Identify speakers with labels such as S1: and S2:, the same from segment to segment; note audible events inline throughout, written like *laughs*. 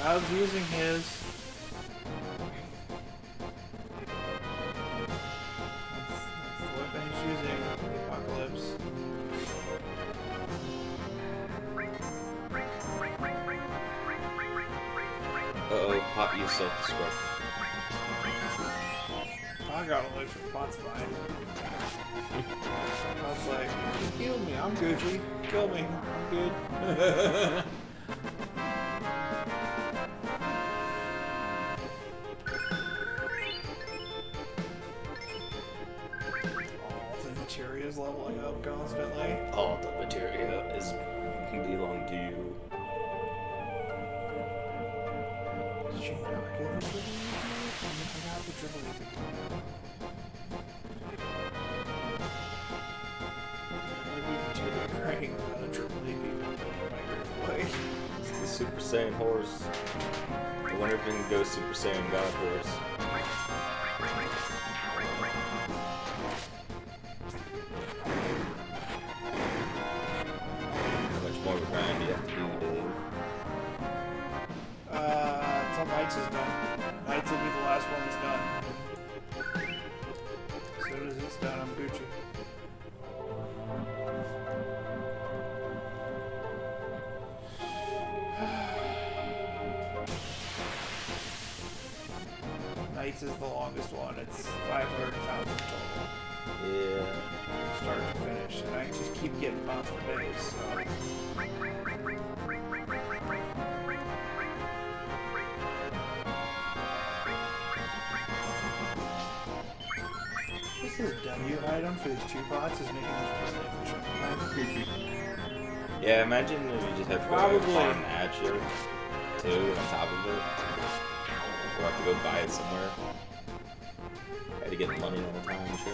S1: Cloud's using his. That's, that's the weapon he's using. Apocalypse.
S2: Uh-oh, pot use self-destruct.
S1: I got electric pot's fine. I was like, heal me, I'm Gucci. Kill me, I'm good. *laughs* for these two bots is making this really efficient.
S2: Yeah, imagine if you just have to go
S1: Probably.
S2: like, farm Azure too on top of it. Or have to go buy it somewhere. I had to get money all the time, sure.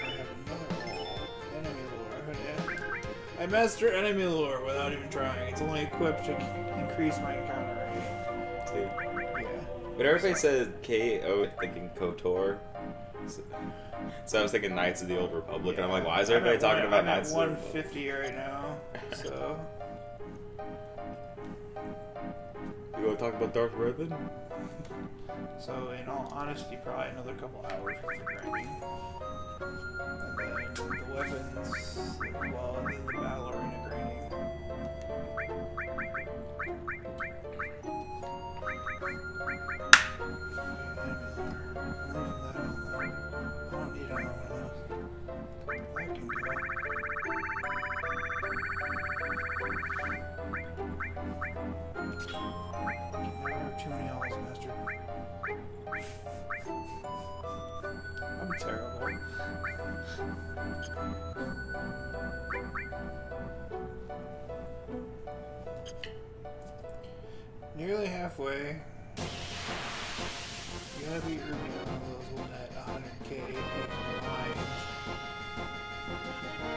S1: I have another enemy lure. I master enemy lure without even trying. It's only equipped to increase my encounter rate.
S2: Dude.
S1: Yeah.
S2: But everybody says KO thinking KOTOR. So, so I was thinking Knights of the Old Republic, and I'm like, why is everybody
S1: I'm
S2: talking
S1: one-
S2: about
S1: I'm
S2: Knights
S1: at
S2: of the Old Republic?
S1: 150 right now, so *laughs*
S2: You want to talk about Darth Revan?
S1: so in all honesty, probably another couple hours worth of grinding. And then the weapons, well, and then the battle arena Nearly halfway. You gotta beat Ruby on those at 100k.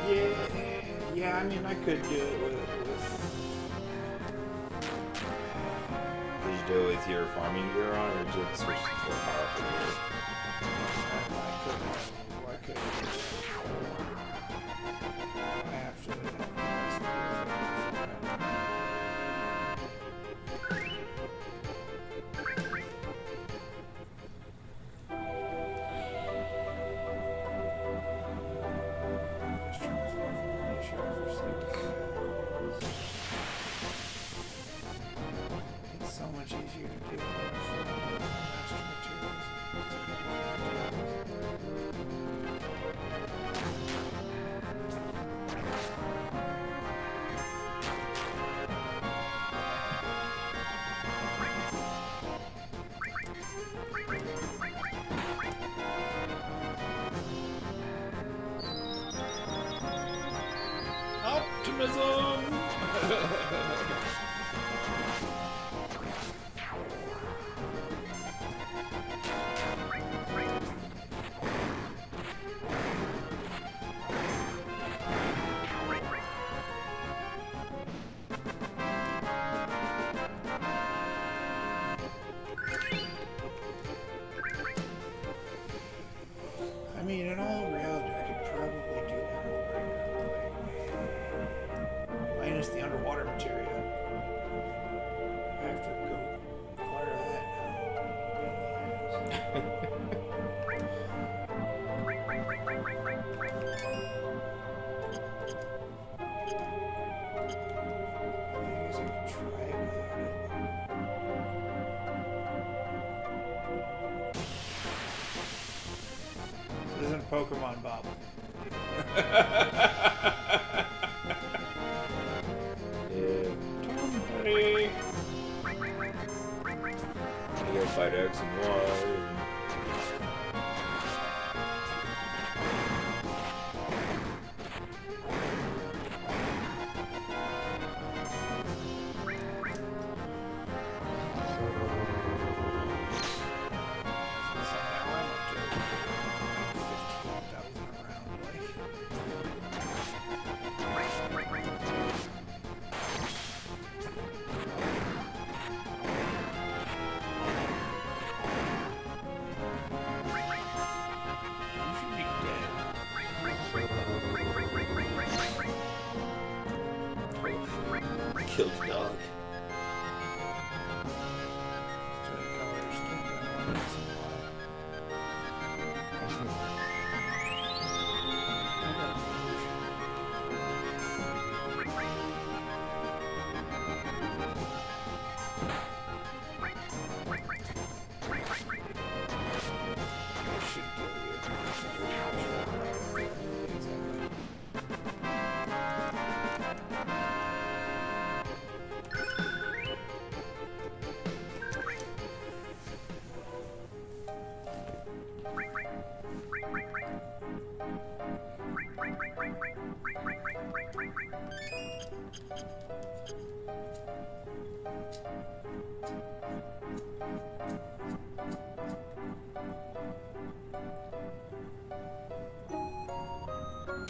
S1: Yeah, yeah. I mean, I could do it with with
S2: Did you do it with your farming gear on, or did you switch to more powerful
S1: Amazon!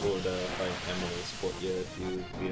S1: would uh, fight Emily support if you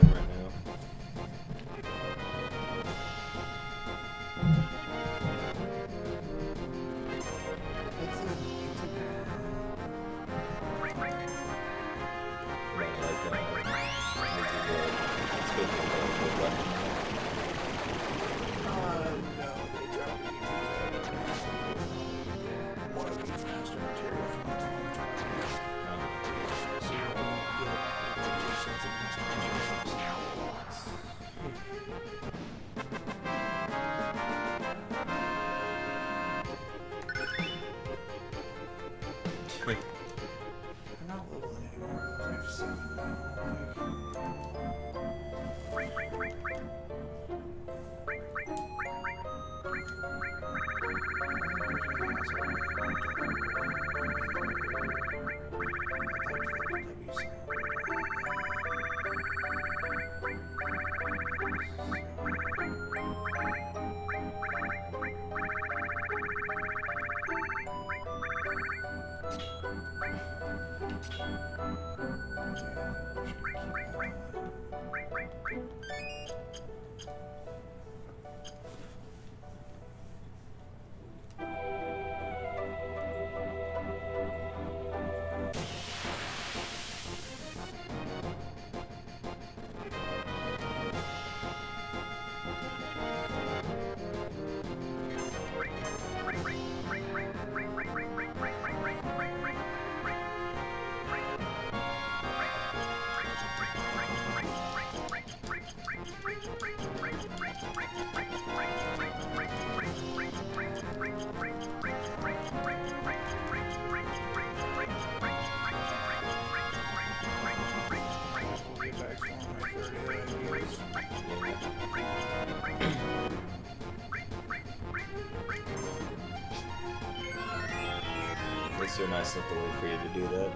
S1: It's a nice little way for you to do that.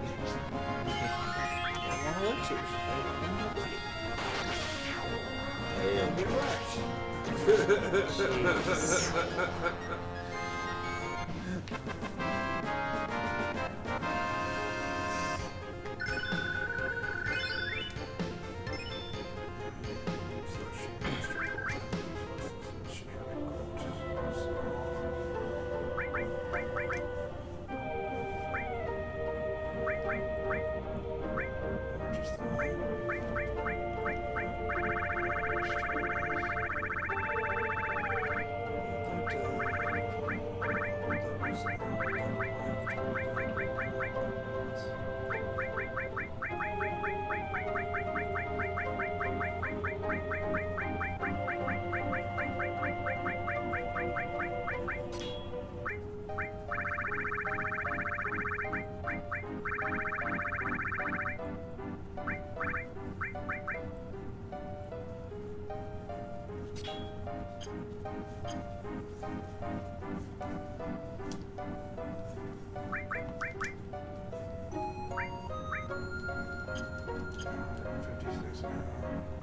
S1: *laughs* *laughs* 56 now.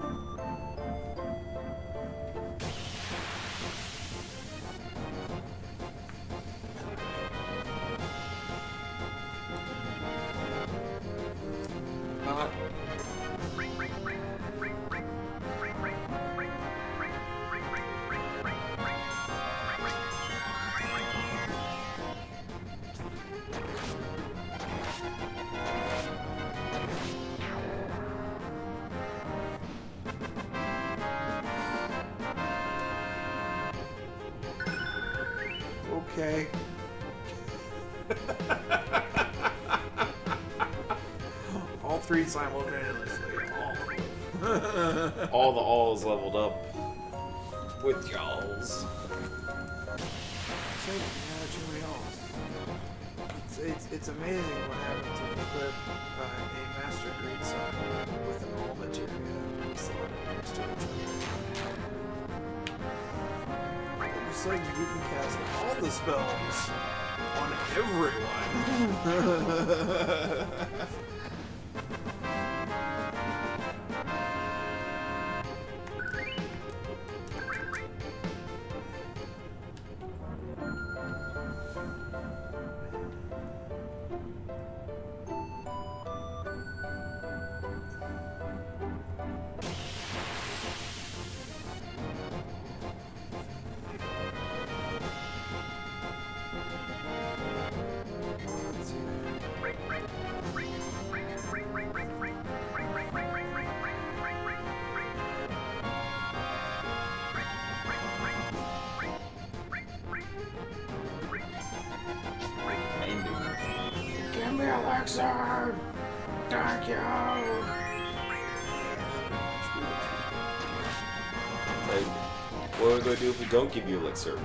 S1: Okay. *laughs* All three simultaneously. All.
S2: All the alls leveled up with y'alls.
S1: Same, yeah, Jimmy Halls. It's, it's, it's amazing what happens when you put uh, a master grade song with an all materia slotted next to each other. Like you can cast all the spells on everyone. *laughs*
S2: don't give you elixir?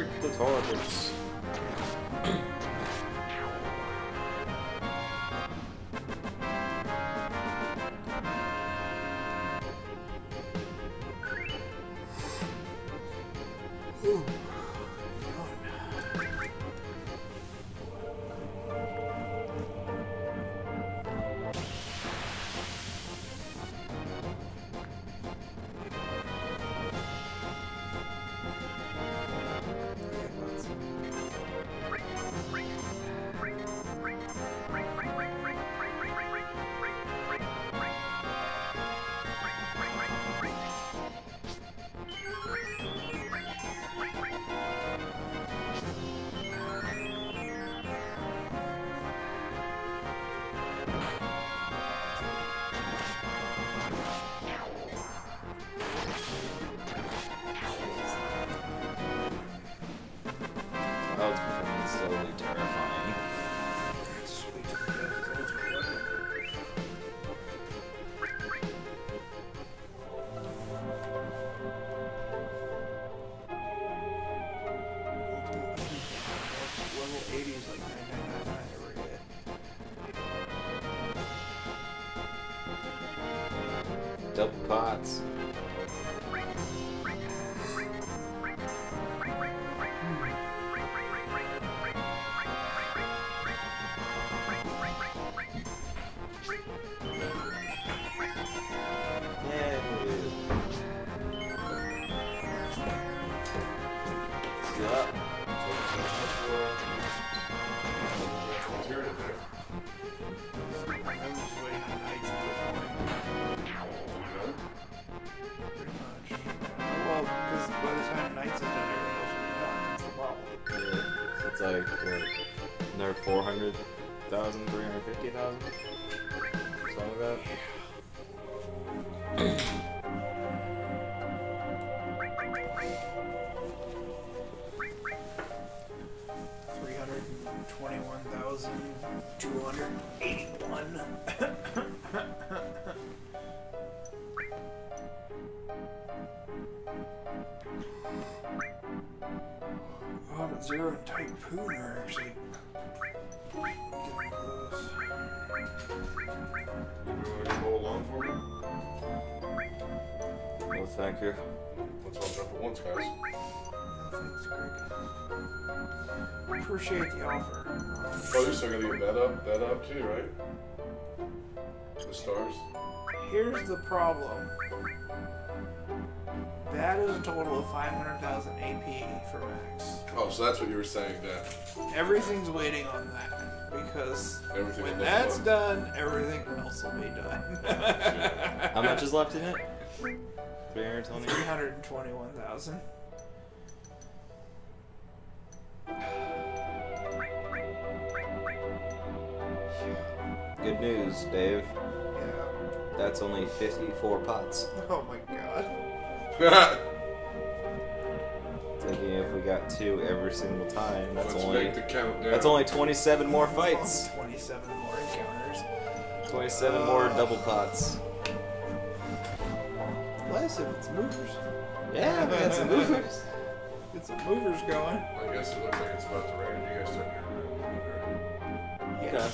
S2: Break the targets. Double
S1: Oh, Zero and Typhoon are actually getting close.
S3: You want to go along for me?
S2: Well, thank you.
S3: Let's all jump at once, guys.
S1: Thanks, Greg. Appreciate the offer.
S3: Oh, you're still gonna get that up, that up too, right? The stars.
S1: Here's the problem. That is a total of 500,000 AP for max.
S3: Oh, so that's what you were saying, Dan.
S1: Everything's waiting on that because
S3: Everything
S1: when
S3: will
S1: that's
S3: look
S1: done, everything else will be done.
S2: How much is left in it? 320?
S1: 321,000.
S2: Good news, Dave.
S1: Yeah.
S2: That's only 54 pots.
S1: Oh my god. *laughs*
S2: Thinking if we got two every single time, that's
S3: Let's
S2: only
S3: make the count down.
S2: that's only 27 more fights.
S1: 27 more encounters.
S2: 27 more uh, double pots.
S1: Less if it's movers.
S2: Yeah, we got some movers.
S1: Get some movers going.
S3: I guess it looks like it's about to rain. You guys start hearing rain.
S1: Yeah.
S2: Okay.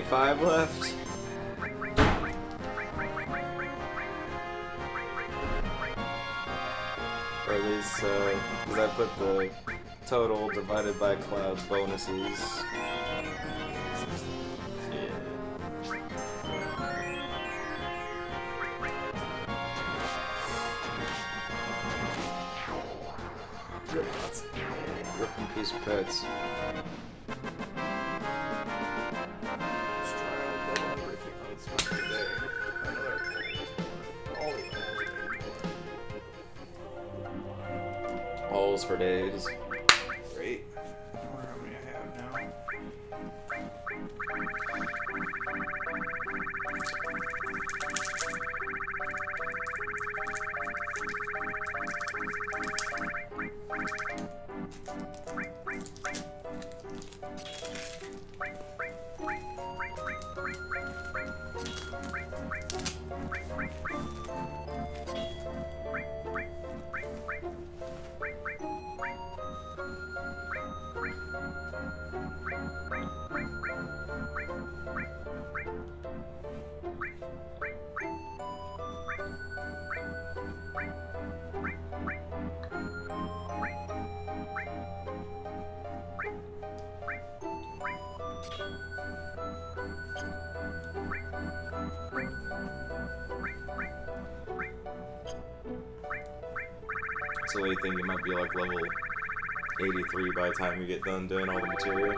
S2: 25 left. Or at least, uh, because I put the total divided by cloud bonuses. Rip in peace, pets. Do you might be like level 83 by the time you get done doing all the materia.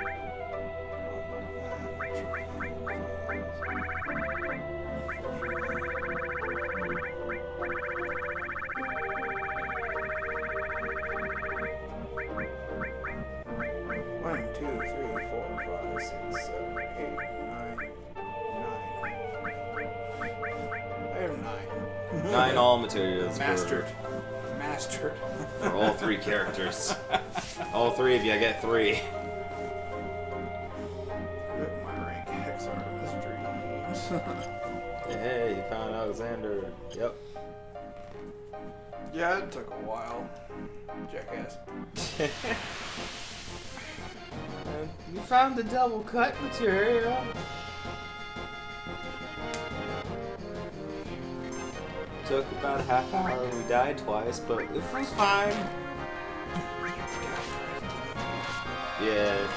S1: Yeah, it took a while. Jackass. *laughs*
S2: you found the double cut materia. Took about a half hour and we died twice, but it was fine. Yeah.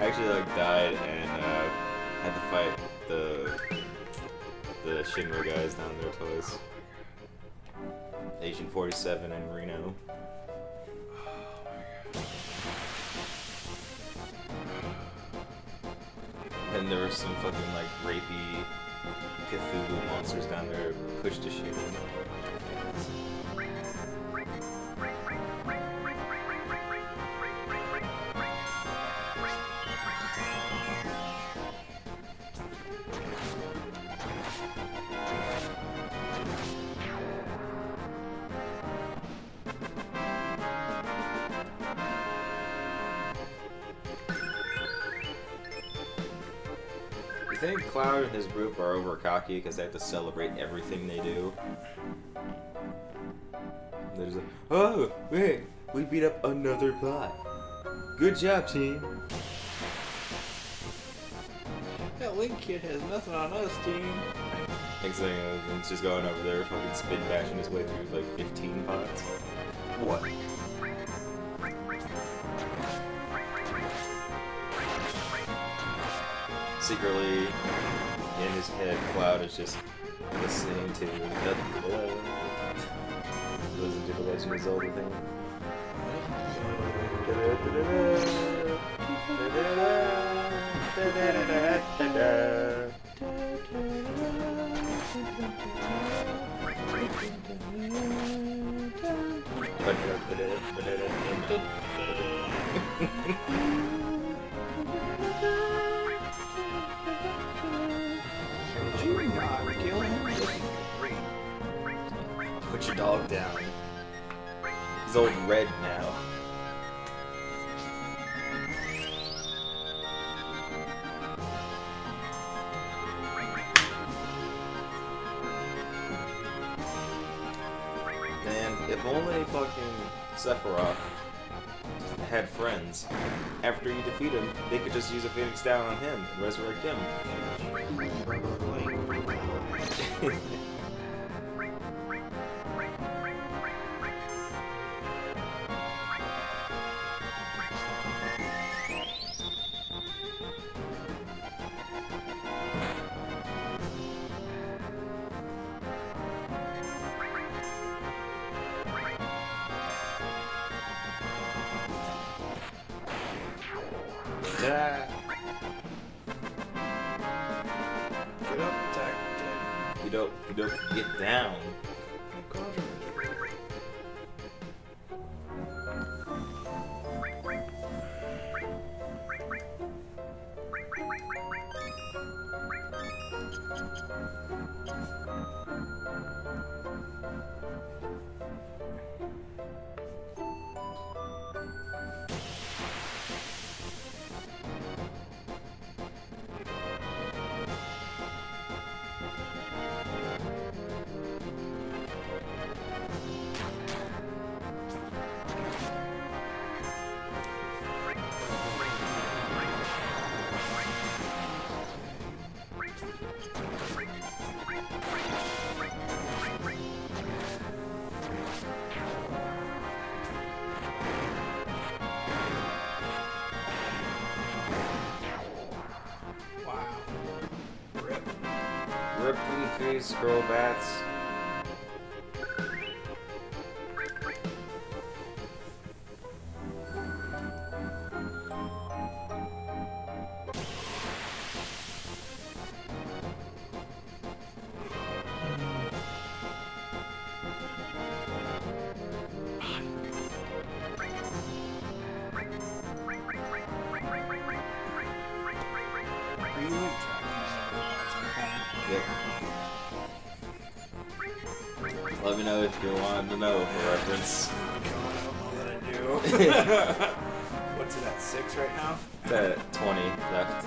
S2: I actually like died and uh, had to fight the the Shinra guys down there twice. Agent 47 and Reno. And there were some fucking like rapey Cthulhu monsters down there pushed to shit. You think Cloud and his group are over cocky because they have to celebrate everything they do? They're just like, oh, wait, we beat up another bot. Good job, team.
S1: That Link kid has nothing on us, team.
S2: Next thing, Link's just going over there, fucking spin bashing his way through like 15 pots. What? Secretly, in his head, Cloud is just listening to listen to the Legend of Zelda thing. *laughs* *laughs* dog down. He's old red now. Man, if only fucking Sephiroth had friends. After you defeat him, they could just use a Phoenix down on him and resurrect him. *laughs* three scroll bats. Yep. Let me know if you want to know for reference.
S1: God, I don't know that I do. *laughs* What's it at? Six right now?
S2: It's at 20 left.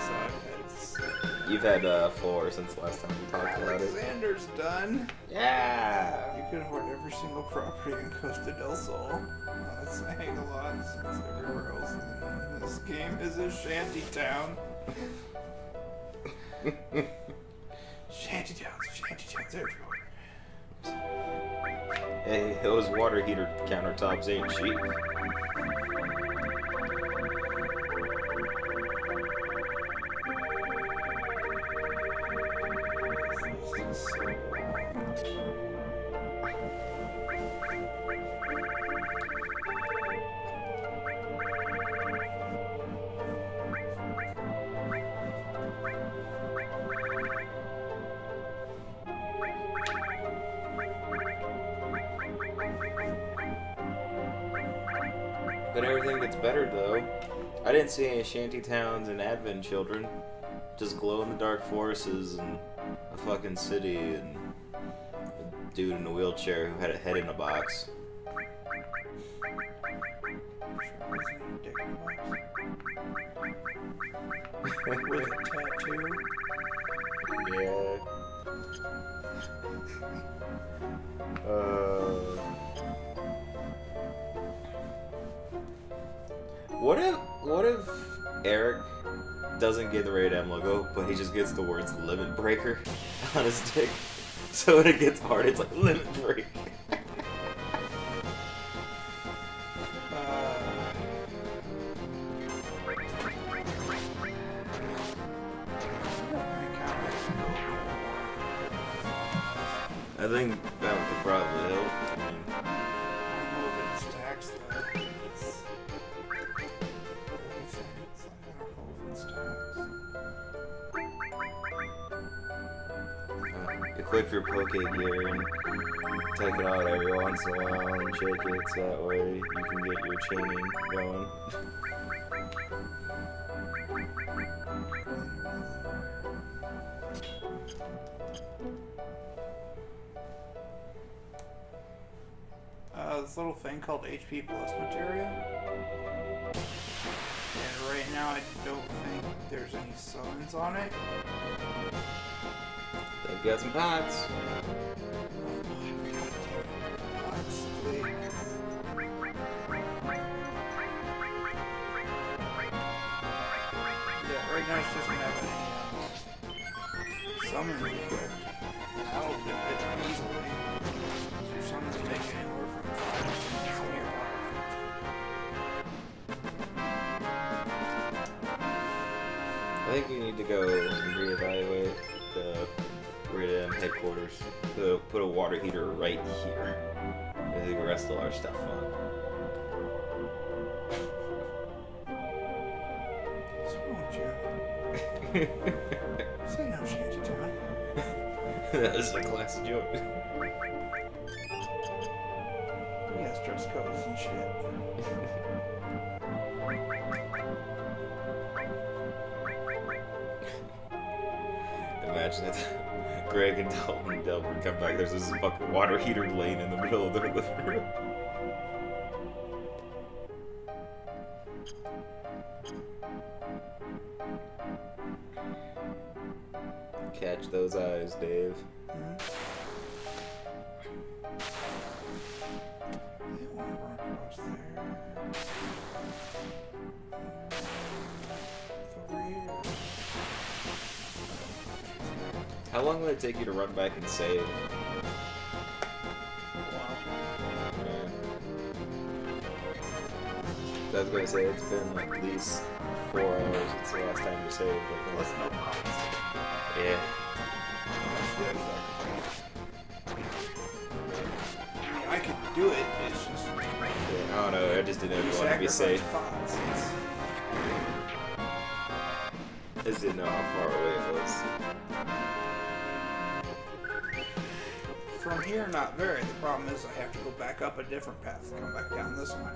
S1: So had.
S2: You've had uh, four since the last time we talked about it.
S1: Alexander's done.
S2: Yeah!
S1: You can afford every single property in Costa del Sol. That's saying a lot since everywhere else in this game is a shanty town. *laughs* shanty towns, shanty towns everywhere.
S2: Hey, those water heater countertops ain't cheap. I didn't see any shanty towns and Advent children. Just glow in the dark forests and a fucking city and a dude in a wheelchair who had a head in a box.
S1: Sure wasn't a dick in a box. With a tattoo. *laughs*
S2: Yeah. Uh. If Eric doesn't get the Rated M logo, but he just gets the words Limit Breaker *laughs* on his dick? So when it gets hard, it's like Limit Break. *laughs*
S1: Uh,
S2: I think that would probably equip your poke gear and take it out every once in a while and shake it so that way you can get your chaining going.
S1: Uh, this little thing called HP plus materia. And right now I don't think there's any summons on it.
S2: They've got some pots.
S1: Yeah, right now it's just not having any summons equipped. And I'll do it easily. Your summons take anywhere from five to ten.
S2: I think we need to go and reevaluate the Rita headquarters. Put a, put a water heater right here. I think the rest of our stuff on.
S1: What's wrong with you? Say no, Shanty Town. *laughs*
S2: that was a classic joke.
S1: He has dress codes and shit. *laughs*
S2: Imagine if Greg and Dalton and Delbert come back. There's this fucking water heater laying in the middle of their living room. Catch those eyes, Dave. It take you to run back and save? I was gonna say it's been at least four hours since the last time you saved. I
S1: Plus
S2: think.
S1: no pots.
S2: Yeah.
S1: That's the other I mean, I could do it. It's just
S2: yeah. I don't know. I just didn't know
S1: you
S2: if you wanted to be safe. I just didn't know how far away it was.
S1: Here, not very. The problem is I have to go back up a different path and come back down this one.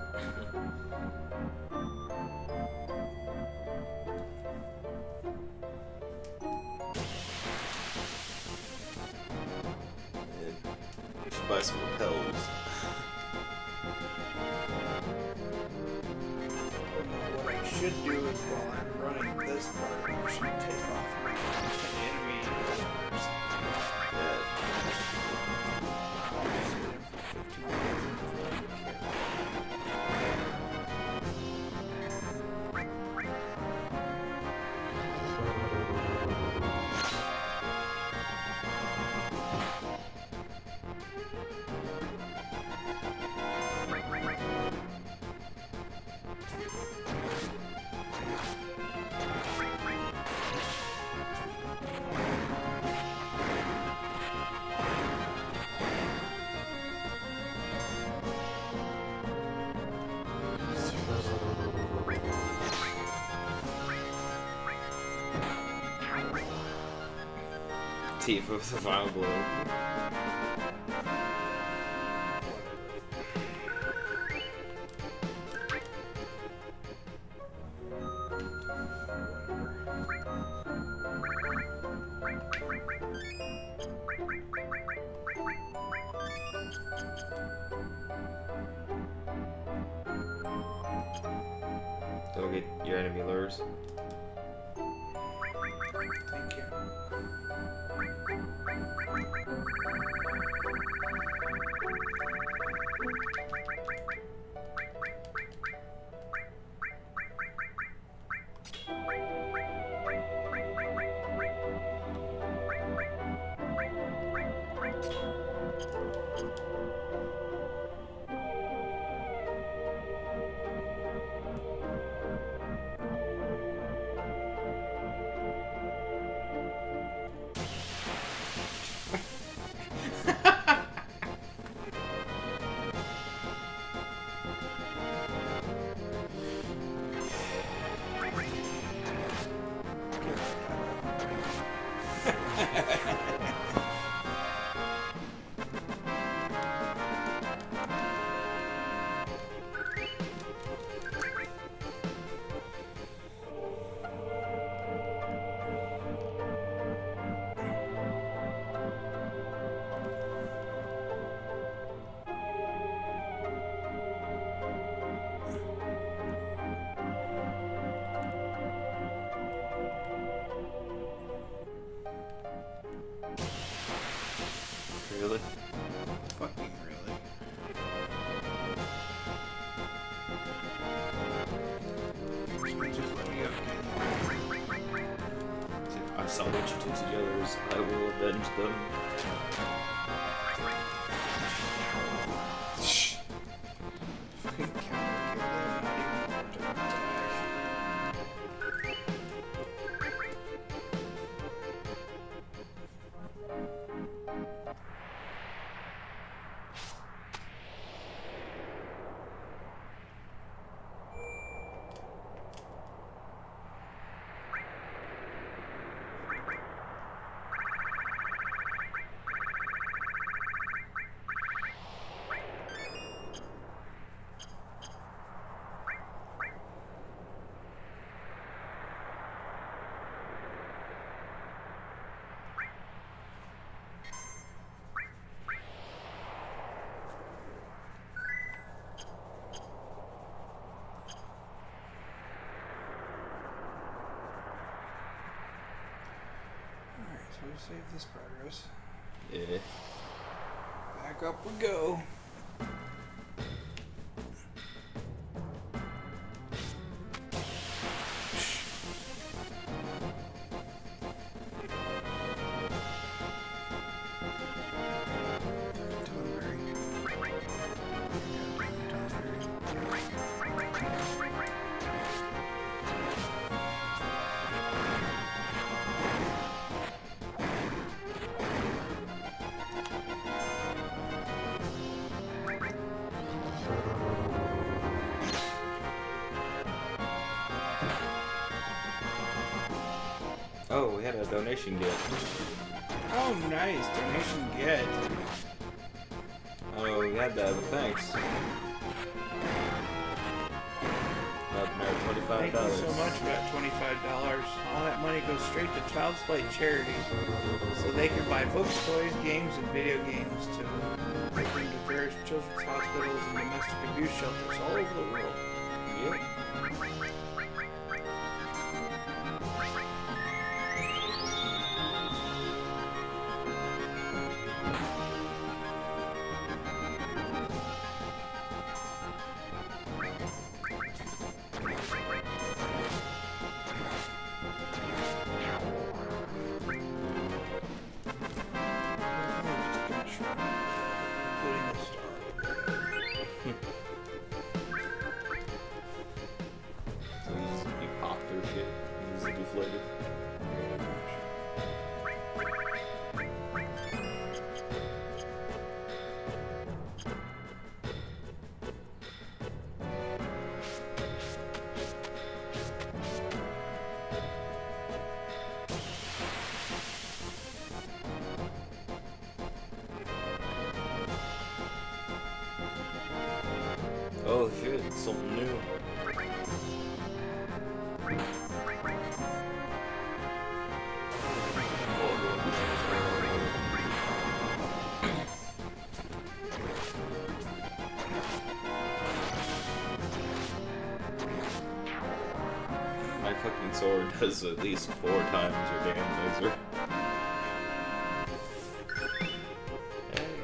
S1: teeth of the
S2: final blow. I will avenge them.
S1: to save this progress.
S2: Yeah.
S1: Back up we go.
S2: Donation get.
S1: Oh, nice. Donation get.
S2: Oh, we had that, but thanks. About $25.
S1: Thank you so much for that $25. All that money goes straight to Child's Play Charity, so they can buy books, toys, games, and video games to bring to various children's hospitals and domestic abuse shelters all over the world.
S2: Yep. At least four times your damn laser. Hey,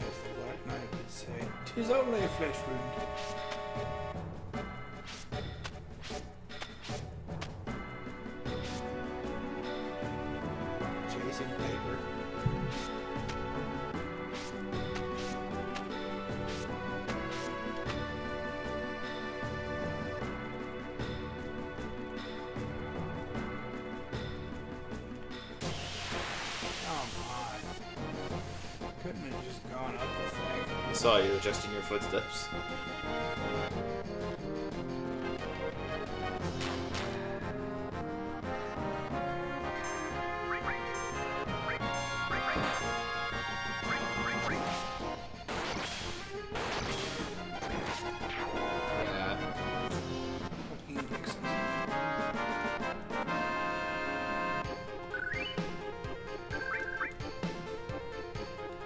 S1: As the Black Knight would say, "Tis only a flesh wound."
S2: Footsteps.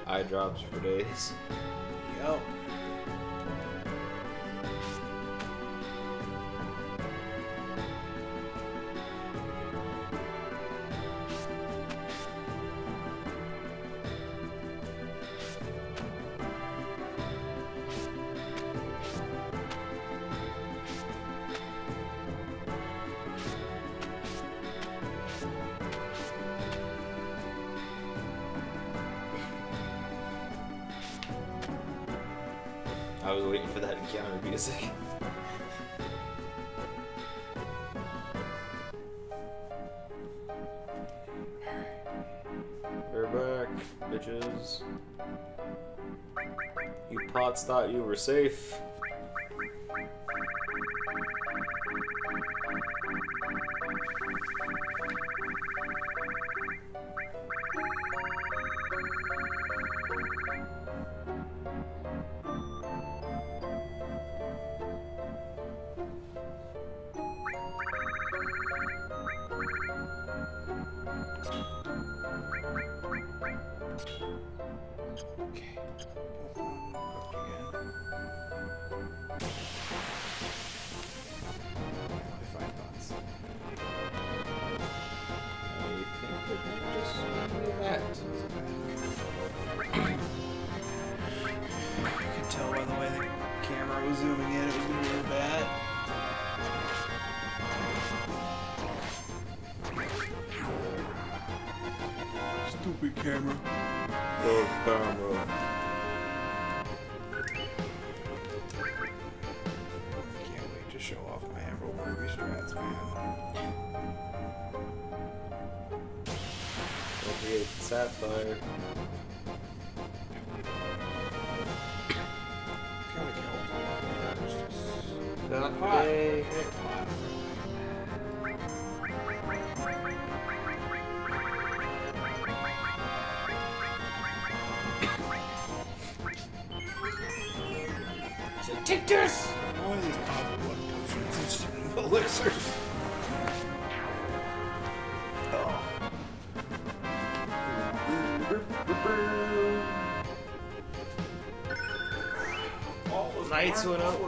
S2: Eye drops for days. You pots thought you were safe. Take this!
S1: These powerful blood potions and elixirs. Oh. All those
S2: knights went up.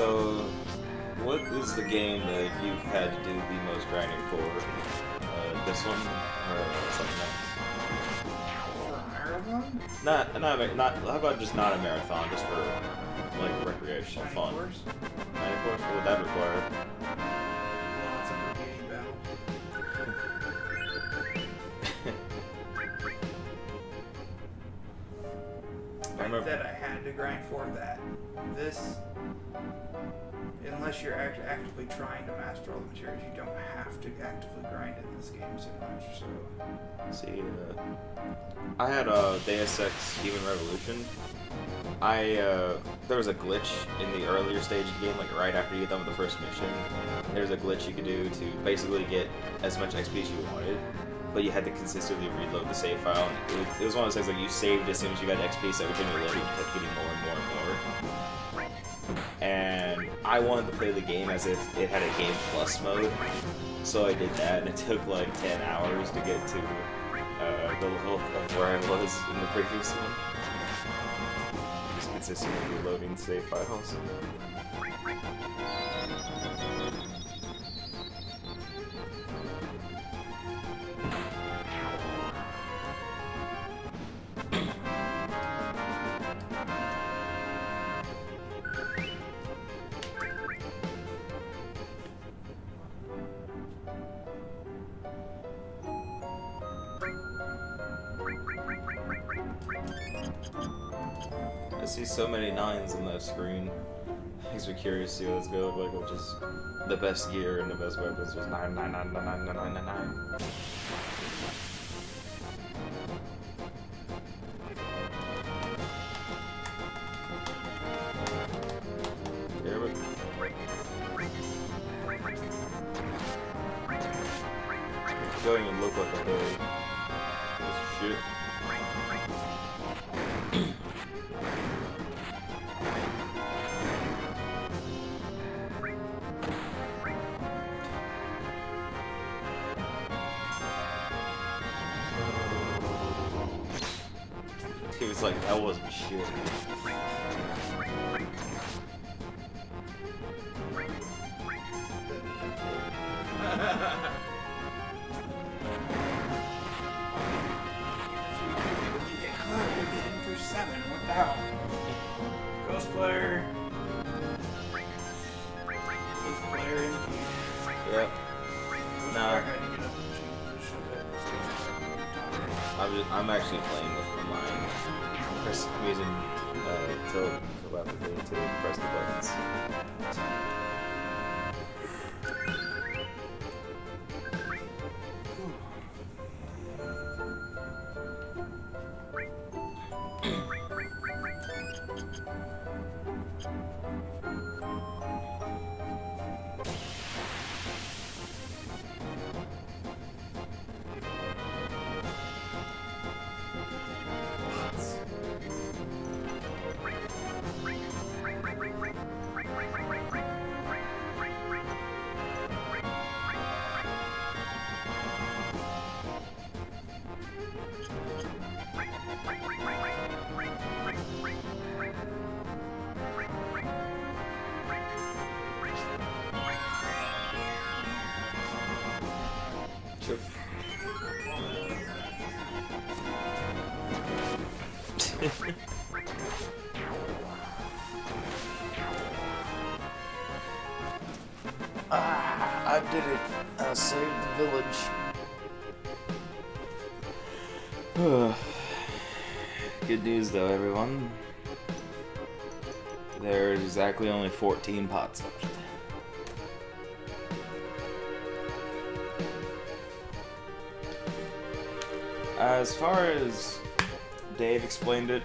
S1: So,
S2: what is the game that you've had to do the most grinding for? Uh, this one or something else?
S1: For a marathon?
S2: Not, not, not. How about just not a marathon, just for like recreational
S1: Shining
S2: fun?
S1: Force?
S2: Shining Force? What would that require?
S1: Lots of competing battle.
S2: I remember.
S1: that I had to grind for that. This, unless you're act- actively trying to master all the materias, you don't have to actively grind in this game so much. So,
S2: See, uh, I had uh, Deus Ex Human Revolution. I uh, there was a glitch in the earlier stage of the game, like right after you get done with the first mission. There's a glitch you could do to basically get as much XP as you wanted, but you had to consistently reload the save file. It, was, it was one of those things like you saved as soon as you got XP, so every time you loaded, you kept getting more and more and more. And I wanted to play the game as if it had a game plus mode, so I did that, and it took like 10 hours to get to uh, the level of where I was in the previous one. Just consistently reloading save files. see so many nines on that screen. Makes me curious to see what's good. going like, which is the best gear and the best weapons was nine nine nine nine nine nine nine nine. Going look like a. like, that wasn't shit. *laughs* ah, I did it. I saved the village. *sighs* Good news though, everyone. There's exactly only 14 pots left. As far as Dave explained it,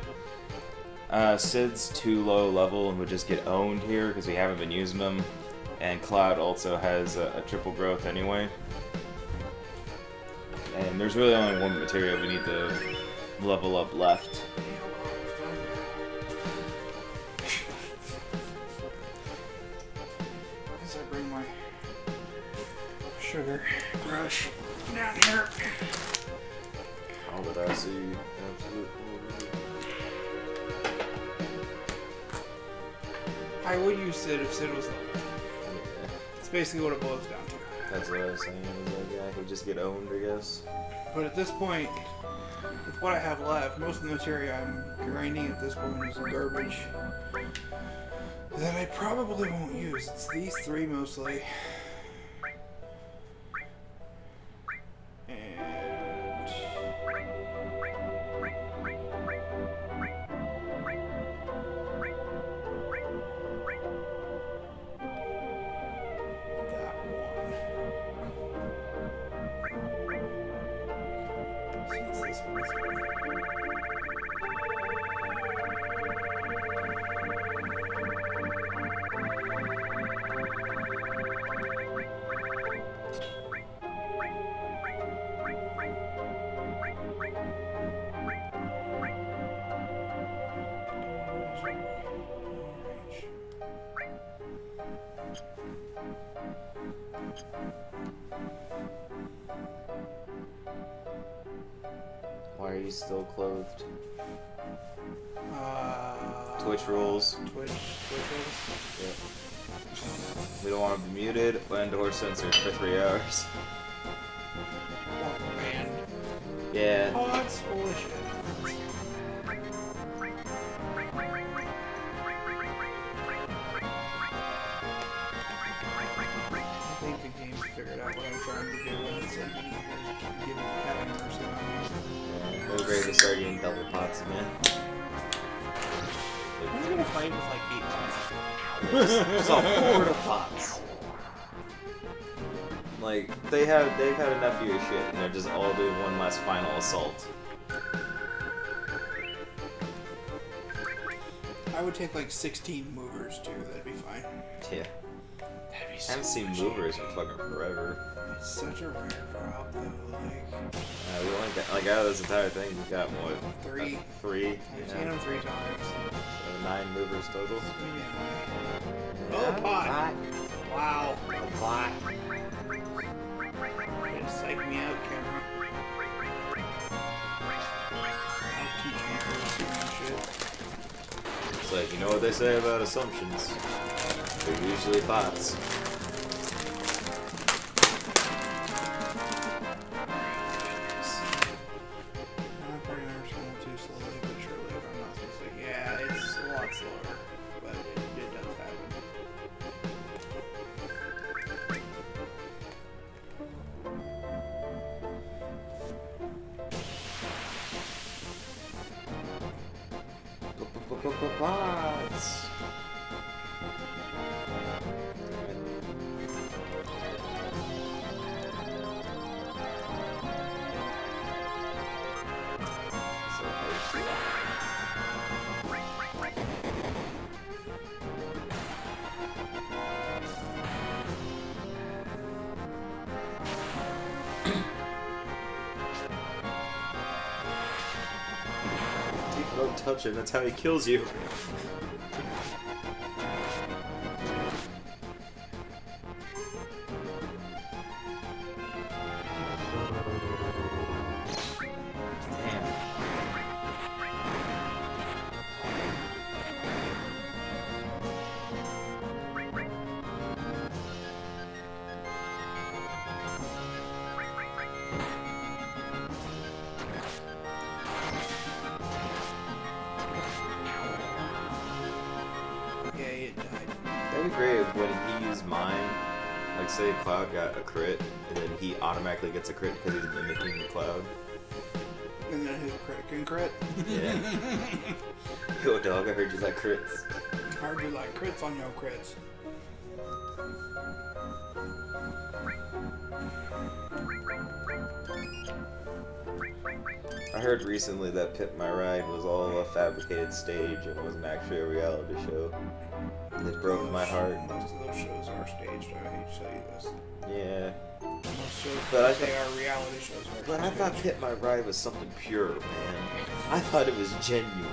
S2: uh, Cid's too low level and would just get owned here because we haven't been using them. And Cloud also has a, a triple growth anyway. And there's really only one materia we need to level up left. Guess.
S1: But at this point, with what I have left, most of the materia I'm grinding at this point is garbage that I probably won't use. It's these three mostly. And
S2: Why are you still clothed?
S1: Uh,
S2: Twitch rules.
S1: Twitch. Twitch rules.
S2: Yeah. We don't want to be muted and or censored for three hours.
S1: Oh man.
S2: Yeah.
S1: Pods. Pods.
S2: There's a horde of pots. Like they have, they've had enough of your shit, and they're just all doing one last final assault.
S1: I would take like 16 movers too. That'd be fine.
S2: Yeah.
S1: That'd be
S2: I haven't seen
S1: much
S2: movers in fucking forever.
S1: It's such a rare drop though. Like
S2: Uh, we only got, like out of this entire thing, we got what?
S1: Three.
S2: Uh, three.
S1: I've seen them three times.
S2: So nine movers total.
S1: Yeah. Oh,
S2: Yeah,
S1: pot. Wow.
S2: A pot.
S1: You're gonna psych me out, camera. Don't teach me first shit.
S2: It's like you know what they say about assumptions. They're usually bots. Don't that's how he kills you. Dog, I heard you like crits.
S1: Hard to like crits on your crits.
S2: I heard recently that Pimp My Ride was all a fabricated stage and wasn't actually a reality show. It broke my heart.
S1: Most of those shows are staged. I hate to tell you this.
S2: Yeah.
S1: Most shows,
S2: But I
S1: they
S2: thought-
S1: are reality shows. Are
S2: But I thought. Pimp My Ride was something pure, man. I thought it was genuine.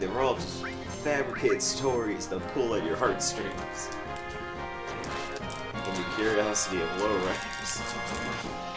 S2: They were all just fabricated stories that pull at your heartstrings. And your curiosity of low riders.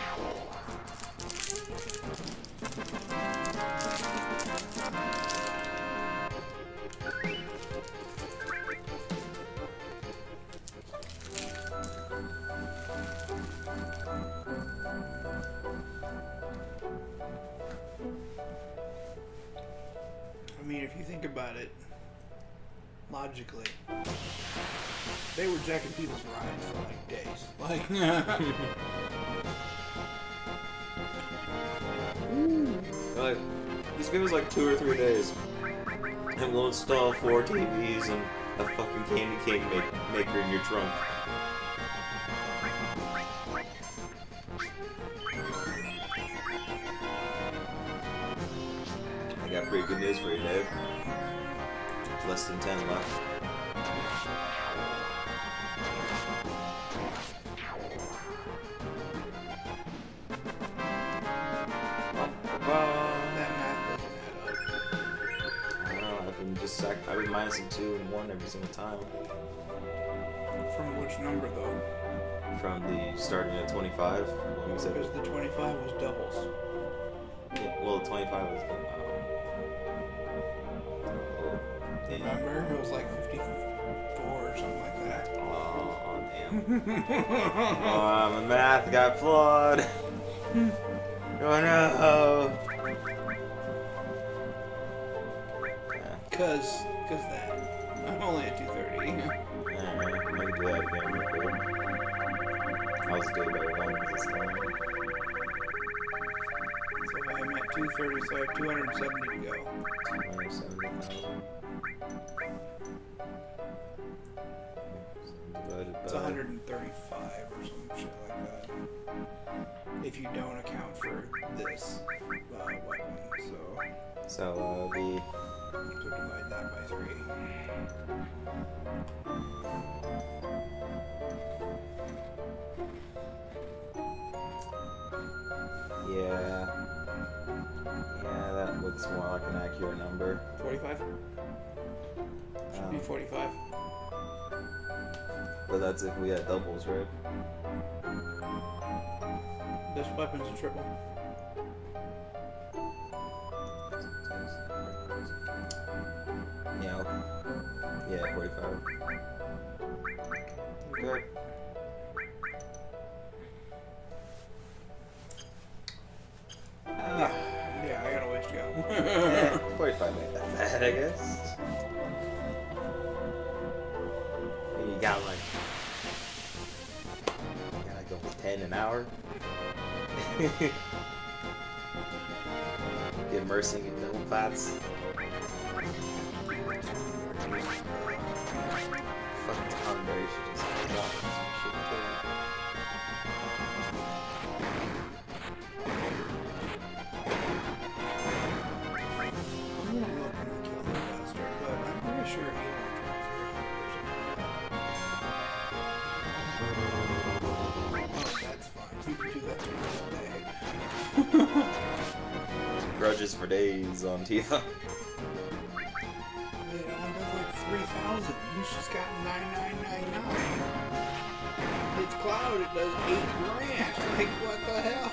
S2: Four TVs and a fucking candy cane make, maker in your trunk. I got pretty good news for you, Dave. Less than 10 left. Been I've been minusing two and one every single time.
S1: From which number though?
S2: From the starting at 25, when we said
S1: Because the 25 was doubles.
S2: yeah, well, 25 was. Um, oh.
S1: Remember? It was like 54 or something like that.
S2: Oh, damn. *laughs* oh, my math got flawed. *laughs* Oh no.
S1: Cause, cause that. I'm only at 230. *laughs*
S2: alright, I can do that again real quick. I was good by one this time.
S1: so I'm at 230, so I have 270 to go.
S2: 270,000. Divided
S1: It's
S2: by-
S1: 135 or some shit like that. If you don't account for this uh, weapon, so,
S2: So uh, the
S1: so divide that by three.
S2: yeah, yeah, that looks more like an accurate number.
S1: 45? Should be
S2: Um,
S1: 45.
S2: but that's if we had doubles, right?
S1: This weapon's a triple.
S2: Yeah, *sighs* yeah,
S1: I got a ways *laughs* to go.
S2: Yeah, forty-five ain't *laughs* that bad, I guess. And you got like, you got like almost ten an hour. *laughs* Get immersing in double pots. Fucking Tom Brady Grudges for days on Tifa.
S1: It only does *laughs* like 3,000. You just got 9999. It's Cloud, it does 8 grand. *laughs* Like, what the hell?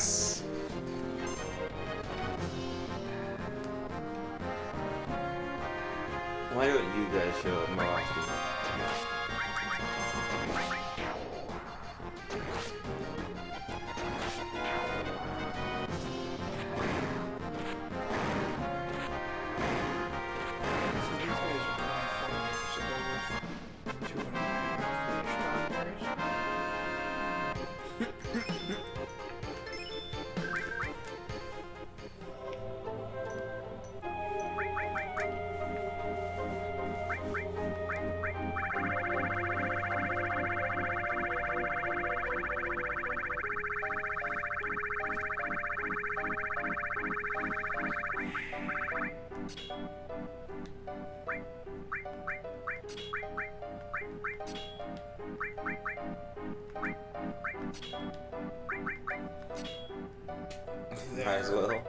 S2: Yes! Why Might as well.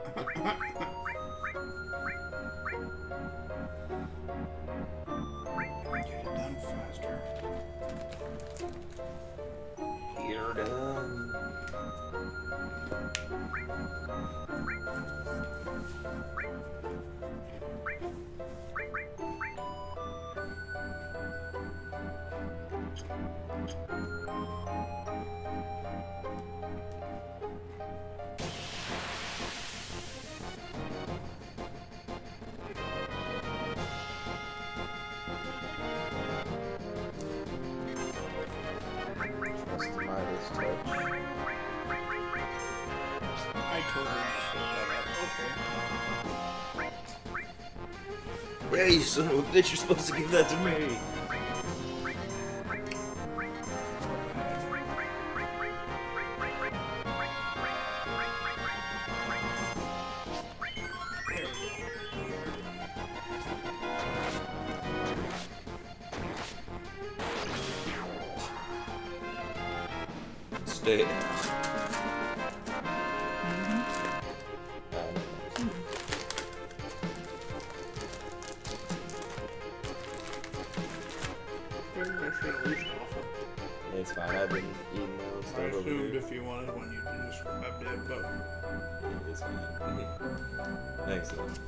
S2: Son of a bitch, you're supposed to give that to me. Stay. It's fine, I've been eating my
S1: I
S2: over
S1: assumed if you wanted one, you'd just grabbed it, but
S2: It's fine. Excellent.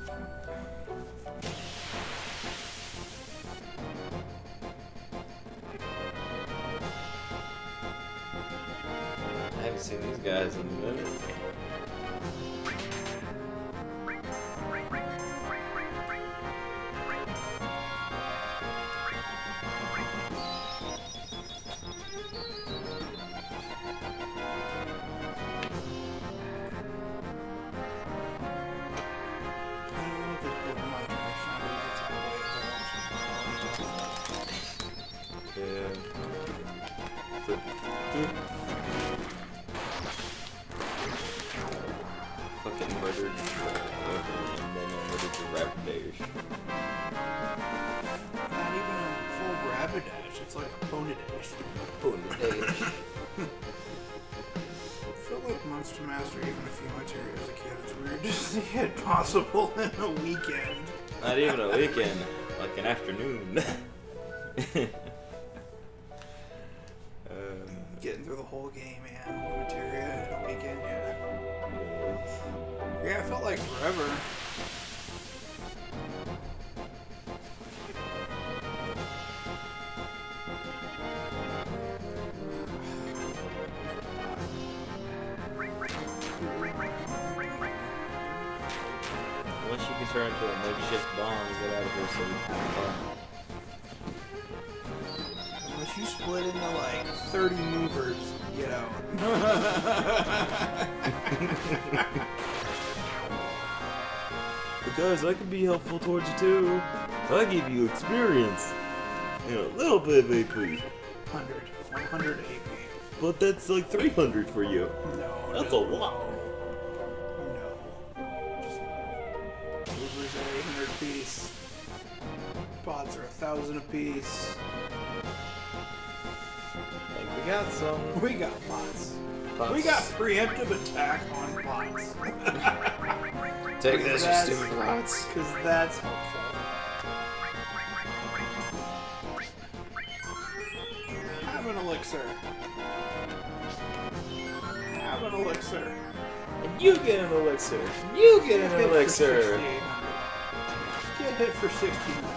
S2: I haven't seen these guys in a minute. *laughs*
S1: a weekend.
S2: Not even a weekend, like an afternoon. *laughs* um,
S1: Getting through the whole game, man. Materia in a weekend, yeah. Yeah, it felt like forever.
S2: Makeshift bomb and get out of here so you can
S1: Unless you split into like 30 movers, you know.
S2: guys, I can be helpful towards you too. I give you experience and a little bit of AP,
S1: 100. 100 AP.
S2: but that's like 300 for you.
S1: No.
S2: That's
S1: no,
S2: a lot.
S1: Thousand apiece.
S2: Like we got some. *laughs*
S1: We got pots.
S2: Pots.
S1: We got preemptive attack on pots. *laughs*
S2: Take this, you stupid rots.
S1: Because that's helpful. Have an elixir. Have an elixir.
S2: And you get an elixir. You get an
S1: for
S2: elixir.
S1: Get hit for 1600.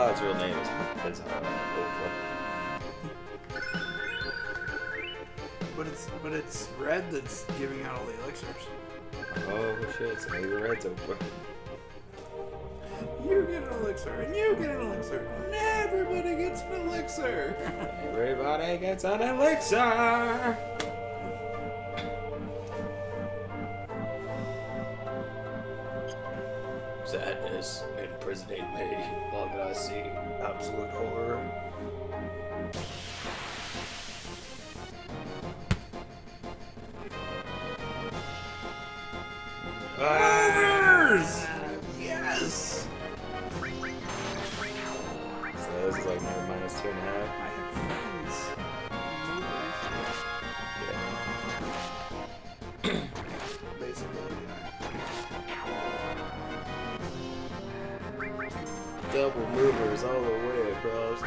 S2: Cloud's real name is is
S1: but it's but it's red that's giving out all the elixirs.
S2: Oh shit! So maybe Red's Oprah.
S1: You get an elixir, and you get an elixir, and everybody gets an elixir.
S2: Everybody gets an elixir. Sadness imprisoning me. *laughs* Long did I see absolute horror.
S1: Movers! Yes!
S2: So this is like minus two and a
S1: I
S2: half.
S1: have friends.
S2: Double movers all the way across the.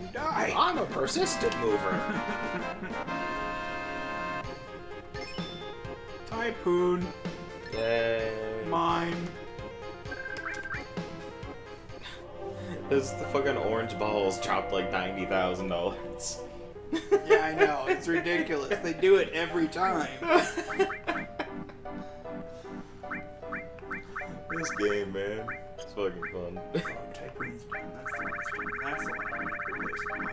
S1: You die!
S2: I'm a persistent mover. *laughs*
S1: Typhoon,
S2: Yay.
S1: mine. *laughs*
S2: Those the fucking orange balls dropped like ninety thousand dollars.
S1: Yeah, I know. It's ridiculous. They do it every time. *laughs*
S2: game, man, it's fucking fun.
S1: Oh, Typhoon's done. That's the last one. That's the one I'm gonna replace mine.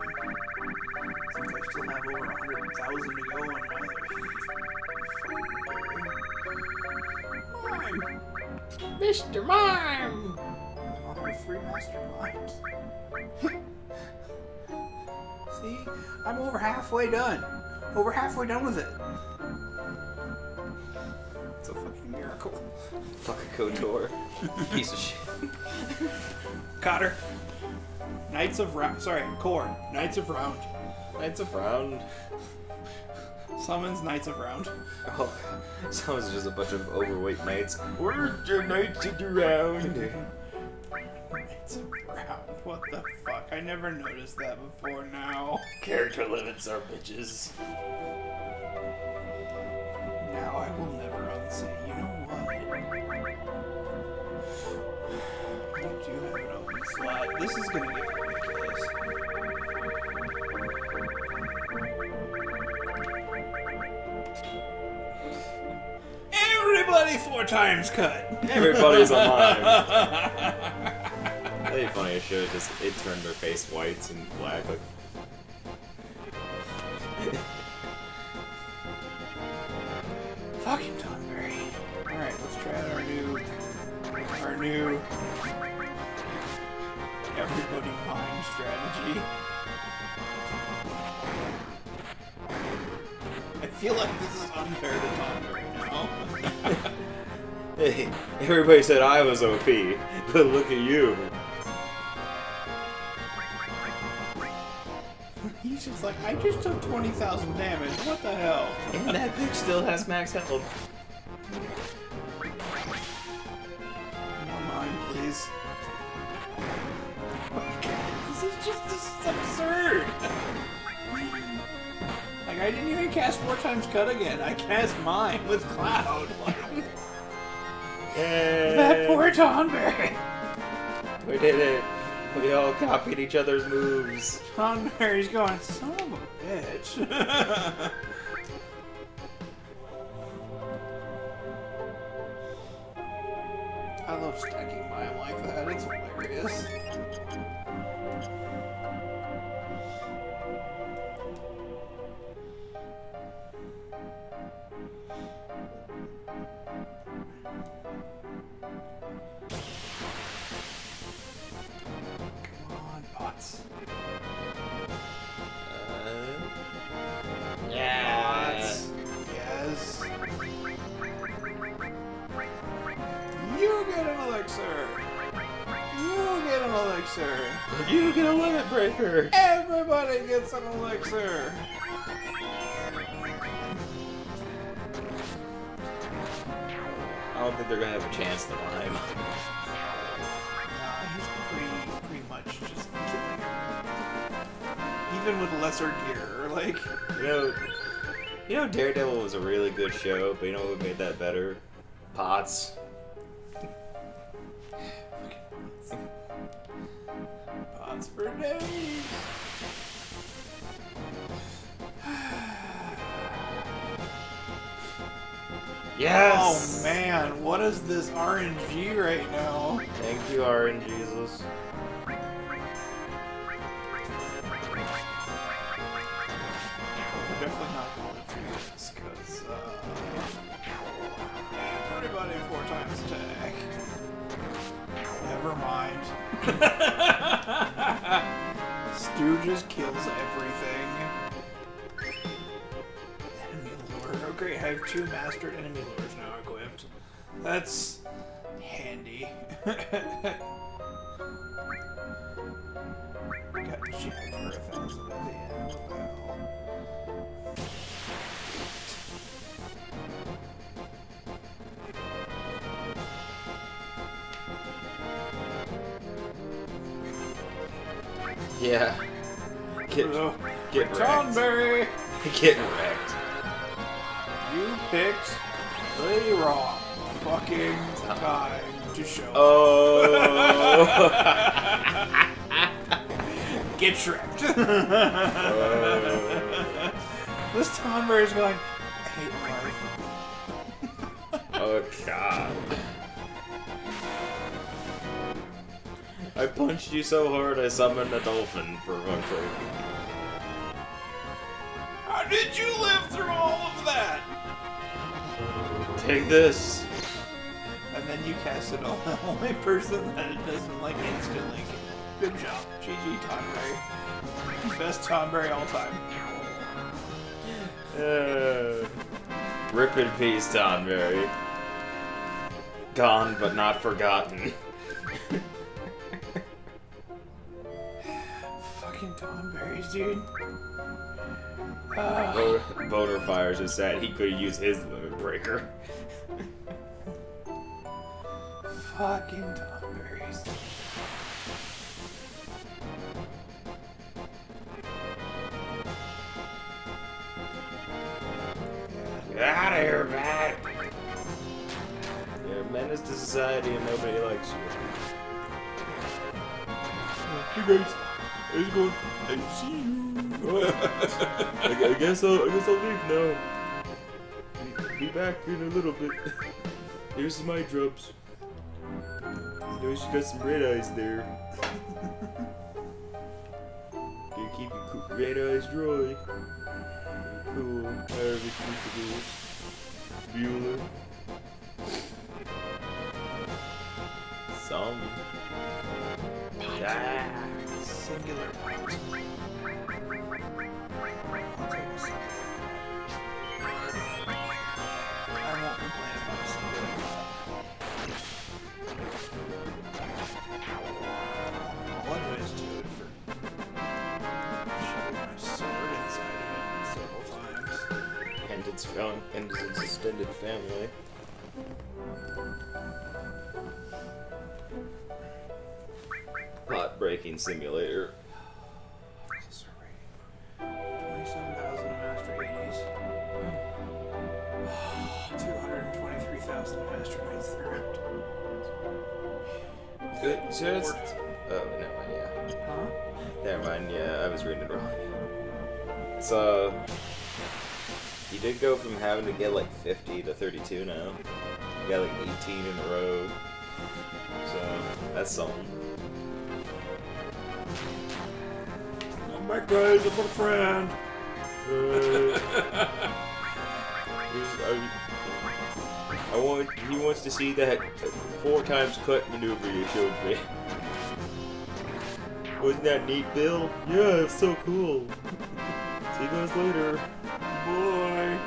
S1: Since I still have over 100,000 to go on my other Mime!
S2: Mr. Mime!
S1: All my free masterminds. *laughs* See? I'm over halfway done. Over halfway done with it. It's a fucking miracle.
S2: Fuck a Kotor. *laughs* Piece of shit.
S1: Cotter. Knights of Round. Sorry, Core. Knights of Round.
S2: Knights of Round.
S1: Summons Knights of Round.
S2: Oh, *laughs* sounds just a bunch of overweight knights. We're your knights of the round. *laughs*
S1: Knights of Round. What the fuck? I never noticed that before now.
S2: Character limits are bitches.
S1: Now I will never unsee. You know what? I do have an open slot. This is gonna get ridiculous. Everybody four times cut.
S2: Everybody's *laughs* a mime. That'd be funny if it just it turned their face white and black like
S1: Fucking new everybody mime strategy. I feel like this is unfair to Tonberry now.
S2: Hey, *laughs* everybody said I was OP, but look at you.
S1: He's just like, I just took 20,000 damage. What the hell?
S2: And that bitch still has max health.
S1: This is just this is absurd. Like I didn't even cast four times cut again. I cast mime with Cloud. Like, that poor Tonberry.
S2: We did it. We all copied each other's moves.
S1: Tonberry's going, son of a bitch. *laughs* I love stacking mime like that. It's hilarious. Elixir. You get an elixir.
S2: You get a limit breaker.
S1: Everybody gets an elixir.
S2: I don't think they're gonna have a chance to mime.
S1: Nah, he's pretty, pretty much just killing. Even with lesser gear, like.
S2: You know, you know, Daredevil was a really good show, but you know what made that better? Pots.
S1: Pots for days. *sighs*
S2: Yes.
S1: Oh man, what is this RNG right now?
S2: Thank you, RN Jesus.
S1: We're definitely not going through this because uh, everybody four times attack. Never mind. *laughs* Stu just kills everything. Enemy lure. Great, I have two mastered enemy lures now equipped. That's handy. *laughs*
S2: Yeah. Get
S1: Ugh.
S2: get wrecked.
S1: Tonberry, *laughs*
S2: Get wrecked.
S1: you picked the wrong fucking time to show.
S2: Oh. *laughs*
S1: Get shreked.
S2: Oh. *laughs*
S1: this Tonberry's going, I hate life.
S2: oh God. I punched you so hard I summoned a dolphin for one thing.
S1: How did you live through all of that?
S2: Take this.
S1: And then you cast it on the *laughs* only person that it doesn't like instantly. Good job. GG Tonberry. Best Tonberry all time.
S2: Uh, rip in peace, Tonberry. Gone but not forgotten. *laughs*
S1: Fucking Tonberries, dude. Ah.
S2: Bo- Boner Fires is sad he could use his limit breaker.
S1: Fucking Tonberries.
S2: Get out of here, Matt! You're a menace to society and nobody likes you.
S1: Hey guys, it going? I see you.
S2: I, I guess I'll, I guess I'll leave now. Be, back in a little bit. Here's my drops. Notice you got some red eyes there. You keep your coo- red eyes dry. Cool. However cute it is. Bueller. Some. Ah.
S1: Singular times.
S2: and its fam- and its extended family.
S1: Knights throughout.
S2: Good. So it's. Oh, never mind. Yeah.
S1: Huh?
S2: Never mind. Yeah, I was reading it wrong. So. You did go from having to get like 50 to 32 now. You got like 18 in a row. So that's something.
S1: Back, guys. I'm a friend.
S2: Uh, I, *laughs* I want. He wants to see that four times cut maneuver you showed me. *laughs* Wasn't that neat, Bill? Yeah, it's so cool. See you guys later.
S1: Bye.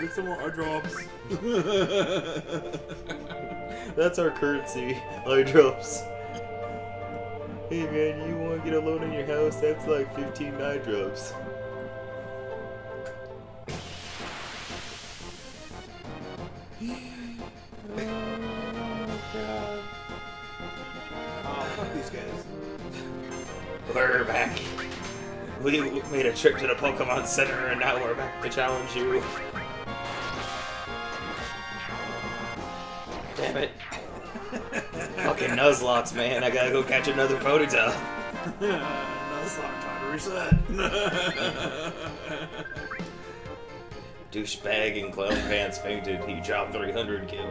S1: Get some more eye drops. *laughs*
S2: That's our currency. Eye drops. Hey man, you want to get a loan in your house? That's like 15 eye drops.
S1: Oh, fuck these guys.
S2: We're back. We made a trip to the Pokemon Center and now we're back to challenge you. Damn it. Fucking Nuzlockes, man. I gotta go catch another Ponyta. *laughs*
S1: Nuzlocke time to reset. *laughs*
S2: Douchebag in clown pants fainted. He dropped 300 kill.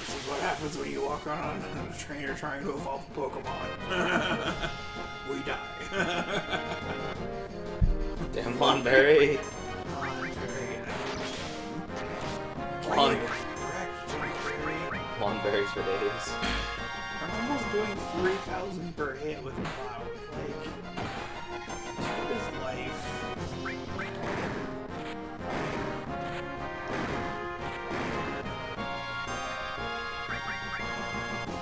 S1: this is what happens when you walk on a trainer trying to evolve a Pokemon. *laughs* we die.
S2: Damn Monberry. Mon- Monberry for days.
S1: I'm almost doing 3,000 per hit with Cloud. Like, what is life?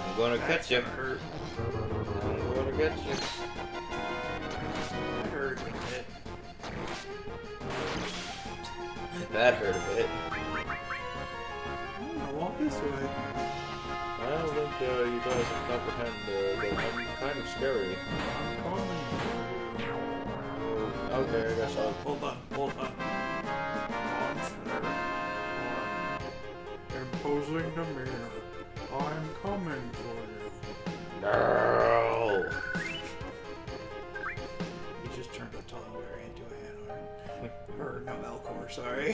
S2: I'm gonna catch you.
S1: Hurt.
S2: I'm gonna get you.
S1: That hurt a good bit.
S2: That hurt a bit.
S1: This way.
S2: I don't think uh, you guys can comprehend uh, I'm kind of scary.
S1: I'm coming for you.
S2: Okay, I guess I'll.
S1: Hold on, hold on. Monster. I'm imposing demeanor. I'm coming for you.
S2: No!
S1: You just turned a Tonberry into a Hanar. or no, Elcor, sorry.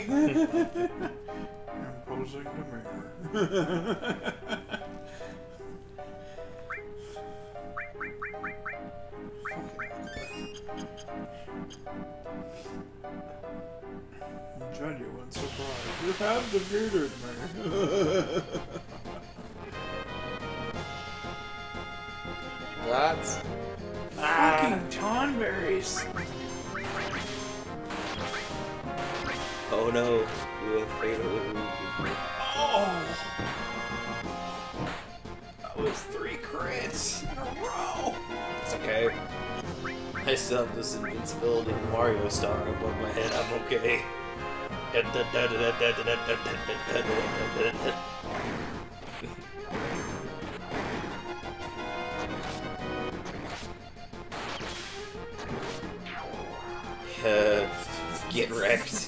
S1: *laughs* *laughs* imposing demeanor. Genuine surprise. You have defeated me.
S2: That's.
S1: Fucking Tonberries.
S2: Oh no, you have fatal.
S1: Oh! That was three crits in a row.
S2: It's okay. I still have this invincibility in Mario star above my head. I'm okay. *laughs* Uh, get wrecked.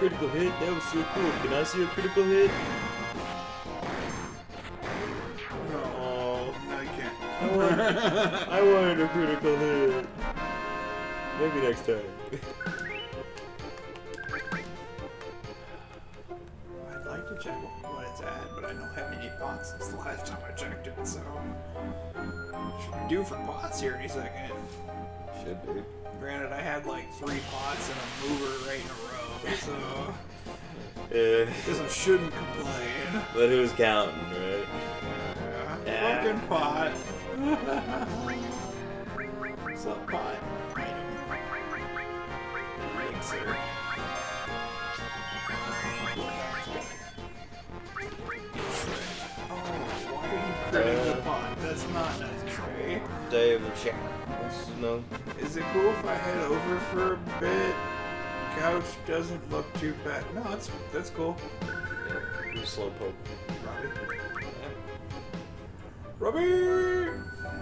S2: critical hit? That was so cool. Can I see a critical hit?
S1: no,
S2: Oh,
S1: no, you can't.
S2: I wanted, *laughs* I wanted a critical hit. Maybe next time.
S1: I'd like to check what it's at, but I don't have any pots since the last time I checked it, so. Should be do for pots here any second.
S2: Should be.
S1: Granted, I had like three pots and a mover right in a row, so.
S2: Yeah.
S1: Guess I shouldn't complain.
S2: But who's counting, right?
S1: Yeah.
S2: Yeah.
S1: Fucking pot. What's up, pot? Mixer. Oh, why are you critting the pot? That's not necessary.
S2: Day of the check. No.
S1: Is it cool if I head over for a bit? Couch doesn't look too bad. No, that's that's cool.
S2: Yeah. You slow poke.
S1: Robbie. Robbie!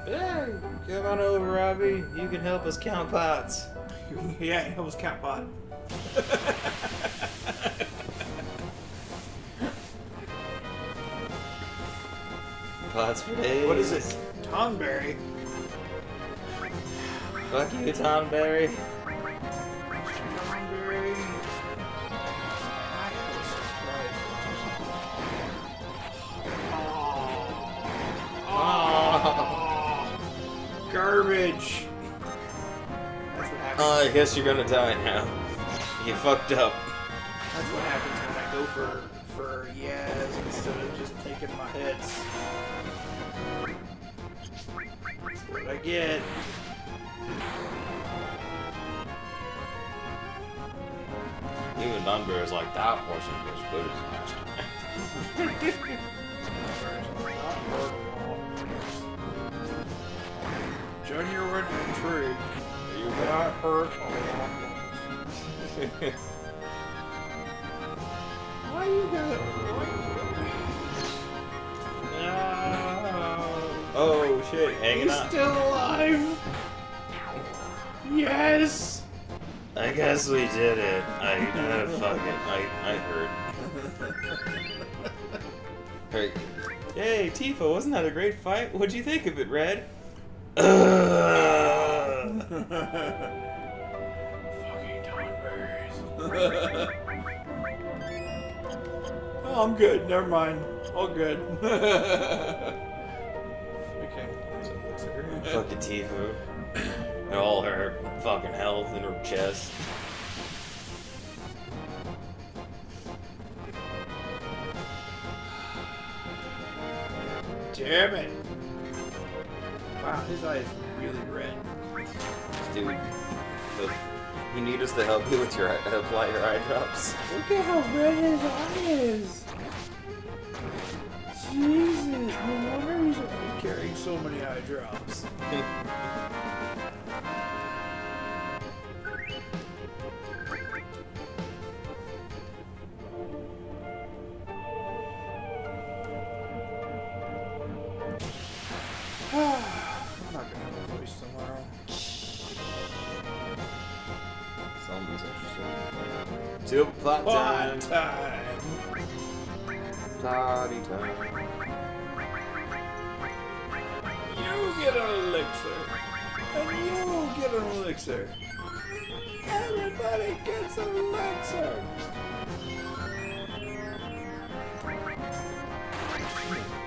S2: Hey, come on over, Robbie. You can help us count pots. *laughs*
S1: yeah, help us cat pot. *laughs*
S2: Pots for days.
S1: what is it? Tonberry.
S2: Fuck you, Tom Berry.
S1: Tonberry. Oh, garbage. That's what happens.
S2: Oh, I guess you're gonna die now. You fucked up.
S1: That's what happens when I go for for yes instead of just taking my hits. That's what I get.
S2: Even Don is like, that wasn't as good as last time.
S1: Junior went intrigued.
S2: Are you
S1: Got hurt a lot less. Why you got
S2: No. Oh shit, hanging
S1: He's
S2: on.
S1: still alive. Yes.
S2: I guess we did it. I, uh, fuck it. I, I heard. Hey, hey, Tifa, wasn't that a great fight? What'd you think of it, Red? Ugh.
S1: Fucking Tonberries. oh, I'm good. Never mind. All good. *laughs* okay.
S2: fucking Tifa. And all her fucking health in her chest.
S1: Damn it. Wow, his eye is really red.
S2: Dude, the, you need us to help you with your eye- apply your eye drops.
S1: Look at how red his eye is. Jesus, no wonder he's carrying so many eye drops. *laughs*
S2: time.
S1: time.
S2: Time.
S1: You get an elixir. And you get an elixir. Everybody gets an elixir.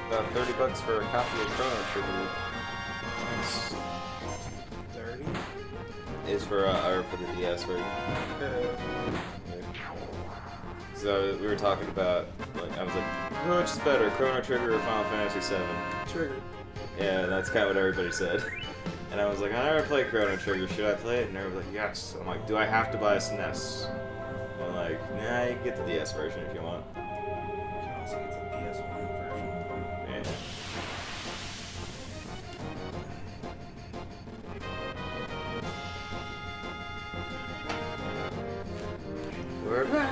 S2: About 30 bucks for a copy of Chrono Trigger.
S1: 30?
S2: Is for, uh, or for the DS version. So we were talking about, like, I was like, "Oh, which is better, Chrono Trigger or Final Fantasy VII?
S1: Trigger.
S2: Yeah, that's kind of what everybody said. *laughs* And I was like, I never played Chrono Trigger. Should I play it? And everybody was like, yes. I'm like, do I have to buy a SNES? I'm like, nah, you can get the DS version if you want.
S1: You can also get the PS1 version.
S2: Yeah. We're back.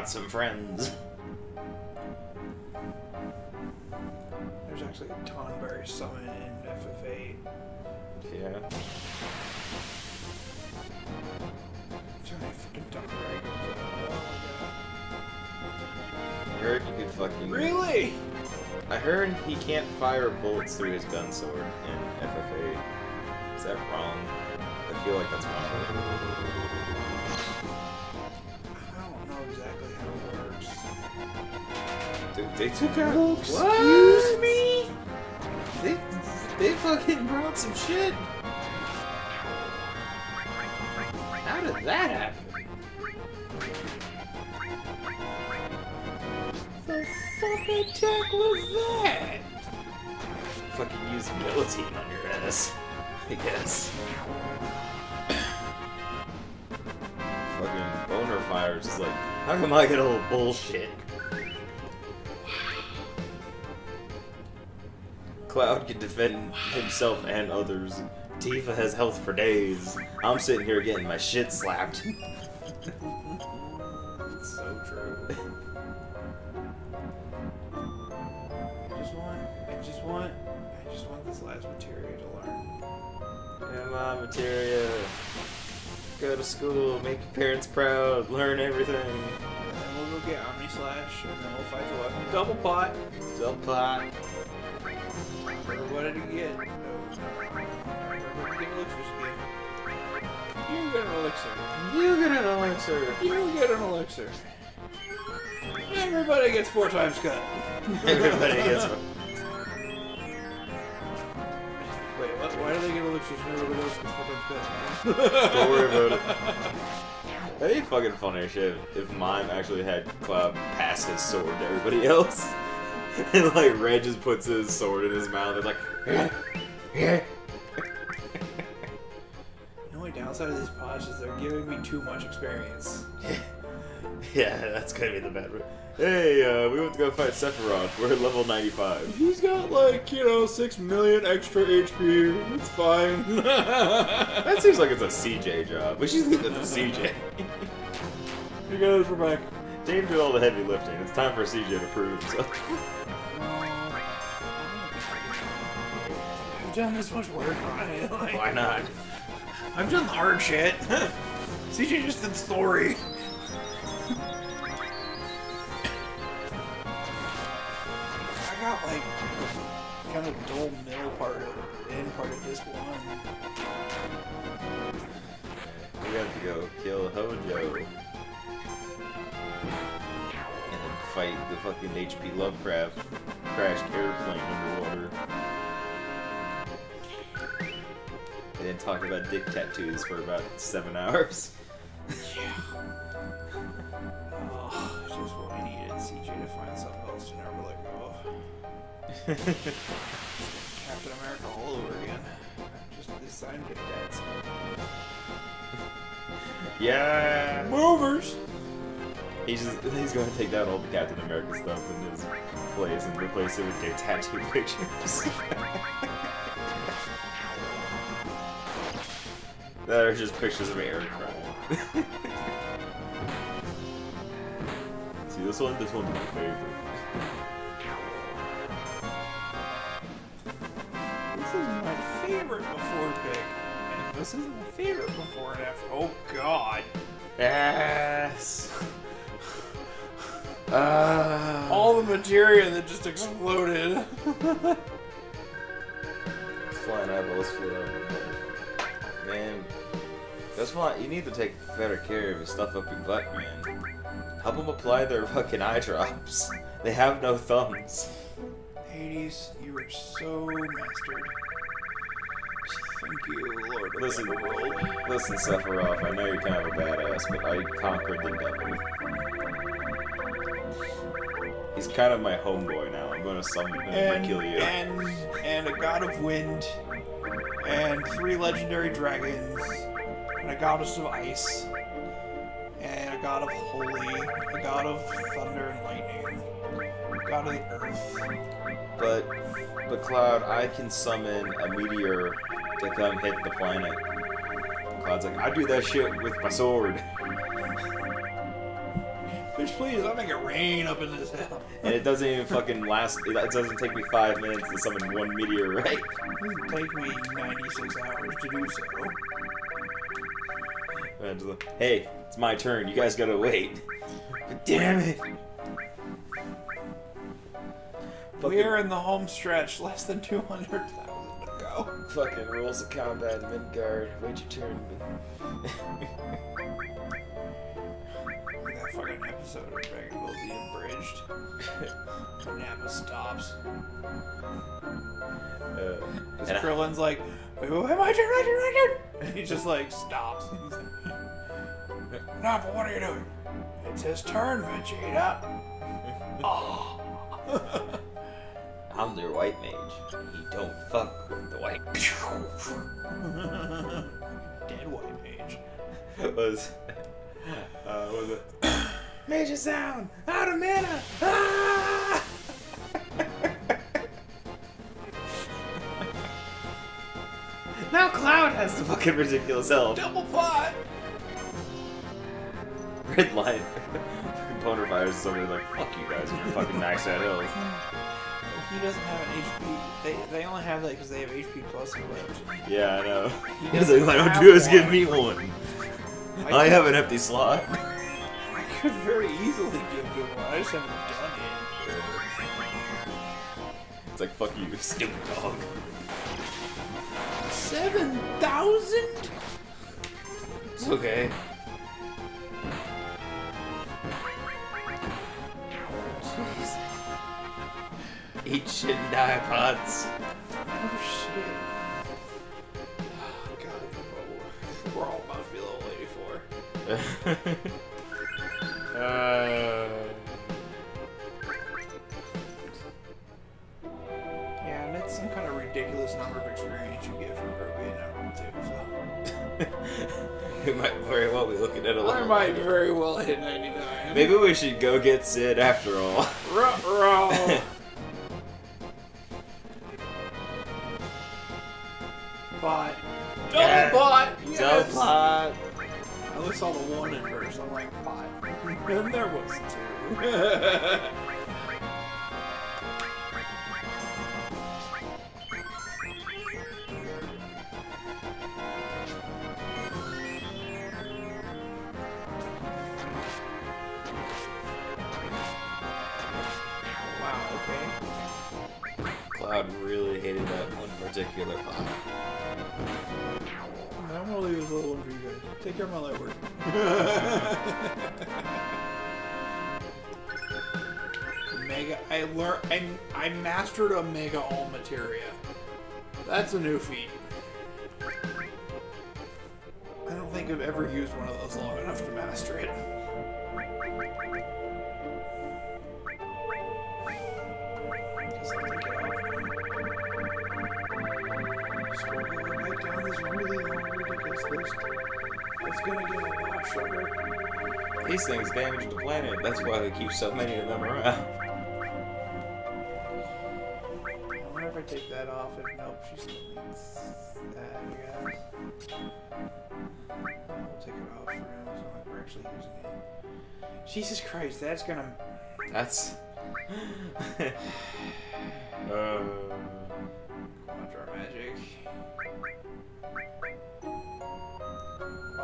S2: Brought some friends.
S1: There's actually a Tonberry summon in FF8.
S2: Yeah.
S1: Giant fucking Tonberry goes up.
S2: I heard you could fucking.
S1: Really?
S2: I heard he can't fire bullets through his gun sword in FF8. Is that wrong? I feel like that's wrong. They took out.
S1: Excuse me?
S2: They, they fucking brought some shit. How did that happen? The fucking attack was that? Fucking use guillotine on your ass, I guess. fucking boner fires is like, how come I get all bullshit? Cloud can defend himself and others. Tifa has health for days. I'm sitting here getting my shit slapped. *laughs*
S1: It's so true. I just want, I just want, I just want this last materia to learn.
S2: Come on, materia. Go to school, make your parents proud, learn everything.
S1: And we'll go get Omni Slash, and then we'll fight the weapon. Double pot!
S2: Jump pot.
S1: What did he get? Remember, get elixirs again. You get an elixir.
S2: You get an elixir.
S1: You get an elixir. Everybody gets four times cut. *laughs*
S2: Everybody gets one.
S1: Wait, what? Why do they get elixirs and everybody else gets four times cut? *laughs*
S2: Don't worry about it. *laughs* That'd be fucking funny shit if Mime actually had Cloud pass his sword to everybody else. *laughs* and like Red just puts his sword in his mouth and like
S1: The only downside of these pods is they're giving me too much experience. *laughs*
S2: Yeah, that's gonna be the bad one. Hey, uh, we went to go fight Sephiroth. We're at level 95.
S1: He's got like, you know, six million extra HP. It's fine. *laughs*
S2: That seems like it's a CJ job. We should leave it to CJ.
S1: you guys are back.
S2: Dave did all the heavy lifting. It's time for CJ to prove himself.
S1: I've done this much work on it. *laughs* Like,
S2: Why not?
S1: I've done the hard shit. *laughs* CJ just did story. I got like kind of dull middle part of in part of disc one.
S2: We have to go kill Hojo. Fight the fucking HP Lovecraft crashed airplane underwater. And then talk about dick tattoos for about seven *laughs* hours.
S1: Oh, just what I needed CJ to find something else to never let go of. Captain America all over again. Just this time get dads.
S2: yeah!
S1: Movers! *laughs*
S2: He's just, he's going to take down all the Captain America stuff in his place and replace it with dick tattoo *laughs* pictures. *laughs* that are just pictures of Aaron crying. See, this one, this one's my favorite.
S1: This is my favorite before pick. And this is my favorite before and after. Oh god.
S2: Yes. Ah.
S1: All the materia that just exploded.
S2: flying eyeballs flew out. Man, that's why you need to take better care of your stuff up your butt, man. Help them apply their fucking eye drops. They have no thumbs.
S1: Hades, you are so mastered. Thank you, Lord
S2: Listen, listen, Sephiroth. I know you're kind of a badass, but I conquered the devil. He's kind of my homeboy now. I'm gonna summon him
S1: And,
S2: and kill you.
S1: and and a god of wind, and three legendary dragons, and a goddess of ice, and a god of holy, a god of thunder and lightning, a god of the earth.
S2: But, but Cloud, I can summon a meteor to come hit the planet. Cloud's like, I do that shit with my sword. *laughs*
S1: Bitch, please, I'll make it rain up in this hell.
S2: And it doesn't even fucking last, it doesn't take me five minutes to summon one meteorite.
S1: It doesn't take me 96 hours to do so.
S2: Just uh, like, hey, it's my turn, you guys gotta wait. But damn it!
S1: We're in the home stretch, less than 200,000 to go.
S2: Fucking rules of combat Midgard. Wait your turn. *laughs*
S1: Fucking episode of Dragon Ball Z Abridged. *laughs* Nappa stops.
S2: uh, and I-
S1: Krillin's like, my turn, my turn, my turn! And he just like stops. *laughs* He's like, Nappa, what are you doing? It's his turn, Vegeta. oh. *laughs*
S2: I'm their white mage. He don't fuck with the white.
S1: Dead white mage.
S2: was uh, what was it? *coughs* Major sound out of mana. Ah! *laughs* now Cloud has the fucking ridiculous health.
S1: Double pot!
S2: Red light. boner fires somebody like fuck you guys you're fucking max out health. *laughs*
S1: He doesn't have an HP. They, they only have that because they have HP plus equipped.
S2: Yeah, I know.
S1: He *laughs*
S2: He's like, why don't you guys give
S1: one."
S2: me one?
S1: I,
S2: I have an empty slot. *laughs*
S1: I could very easily give him one. I just haven't done it.
S2: It's like fuck you, *laughs* stupid dog.
S1: Seven thousand?
S2: It's okay. Jeez. Eat shit and die pods.
S1: Oh shit. Oh, God, we're all
S2: uh,
S1: Yeah, and it's some kind of ridiculous number of experience you get from Ruby and Emerald too, so. *laughs*
S2: we might very well be looking at a
S1: I
S2: level.
S1: might very well hit 99.
S2: Maybe we should go get Sid after all.
S1: Ruh-roh. Bot. Double
S2: Yeah.
S1: bot! Yes!
S2: plot.
S1: I only saw the one at first. I'm like, five. *laughs* and there was two. wow, okay.
S2: Cloud really hated that one particular pot.
S1: I'm gonna leave this little one for you guys. Take care of my light work. *laughs* Mega. I learned. I I mastered Omega All Materia. That's a new feat. I don't think I've ever used one of those long enough to master it. List. It's gonna get a lot shorter.
S2: These things damage the planet. That's why they keep so many of them around.
S1: I wonder if I take that off. If nope, she still needs that. I guess. I'll take it off for now. So like we're actually using it. Jesus Christ, that's gonna.
S2: That's. *sighs* *sighs* uh,
S1: Quadra Magic.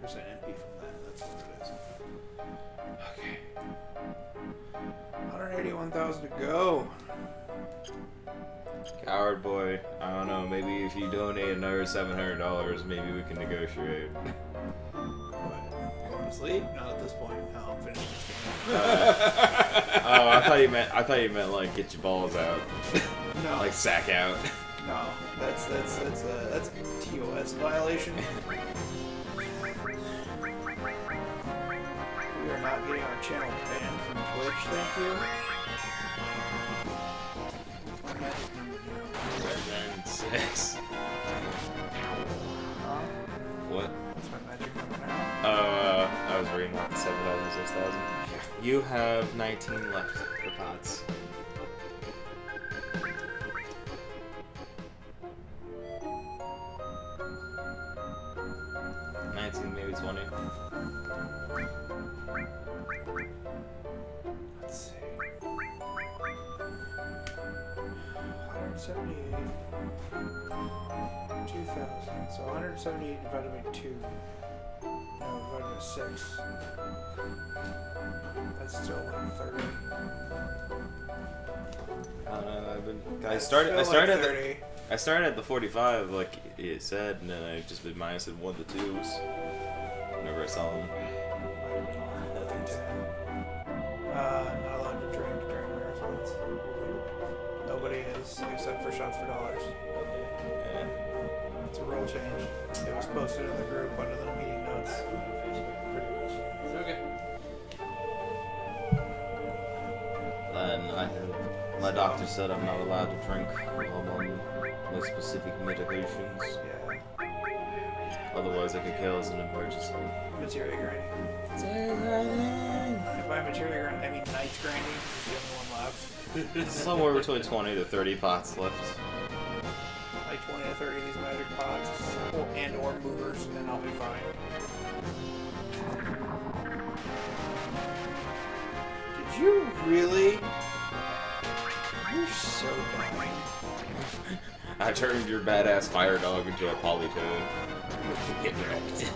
S1: percent MP from that. That's what it is. Okay. 181,000 to go.
S2: Coward boy. I don't know. Maybe if you donate another $700, maybe we can negotiate.
S1: Going to sleep? Not at this point. No, I'm finished. Uh, *laughs*
S2: oh, I thought you meant I thought you meant like get your balls out.
S1: No.
S2: like sack out.
S1: No, that's that's that's a that's a TOS violation. *laughs* Not getting our channel banned from Twitch. Thank you. What's my magic number now?
S2: Seven six.
S1: Huh?
S2: What?
S1: What's my magic number now?
S2: Oh, uh, I was reading like seven thousand, six thousand. You have nineteen left for pots. Nineteen, maybe twenty.
S1: 178. 2,000. So 178 divided by 2. No, divided by 6. That's still like 30.
S2: I don't know. I've been. I
S1: That's
S2: started. I
S1: still
S2: started. At the,
S1: 30.
S2: I started at the forty-five, like it said, and then I just been minus at one to twos. Whenever I saw them.
S1: For shots for dollars.
S2: Yeah.
S1: It's a rule change. It was posted in the group under the meeting notes.
S2: And I have, my doctor said I'm not allowed to drink while I'm on my specific medications.
S1: Yeah.
S2: Otherwise, I could kill as an emergency.
S1: Materia grinding. And by materia grinding, I mean night grinding, 'cause it's the only one left.
S2: Somewhere between 20 to 30 pots left.
S1: Like 20 to 30 of these magic pots, and or movers, and then I'll be fine. Did you really? You're so dumb. *laughs*
S2: I turned your badass fire dog into a Politoed. Get wrecked.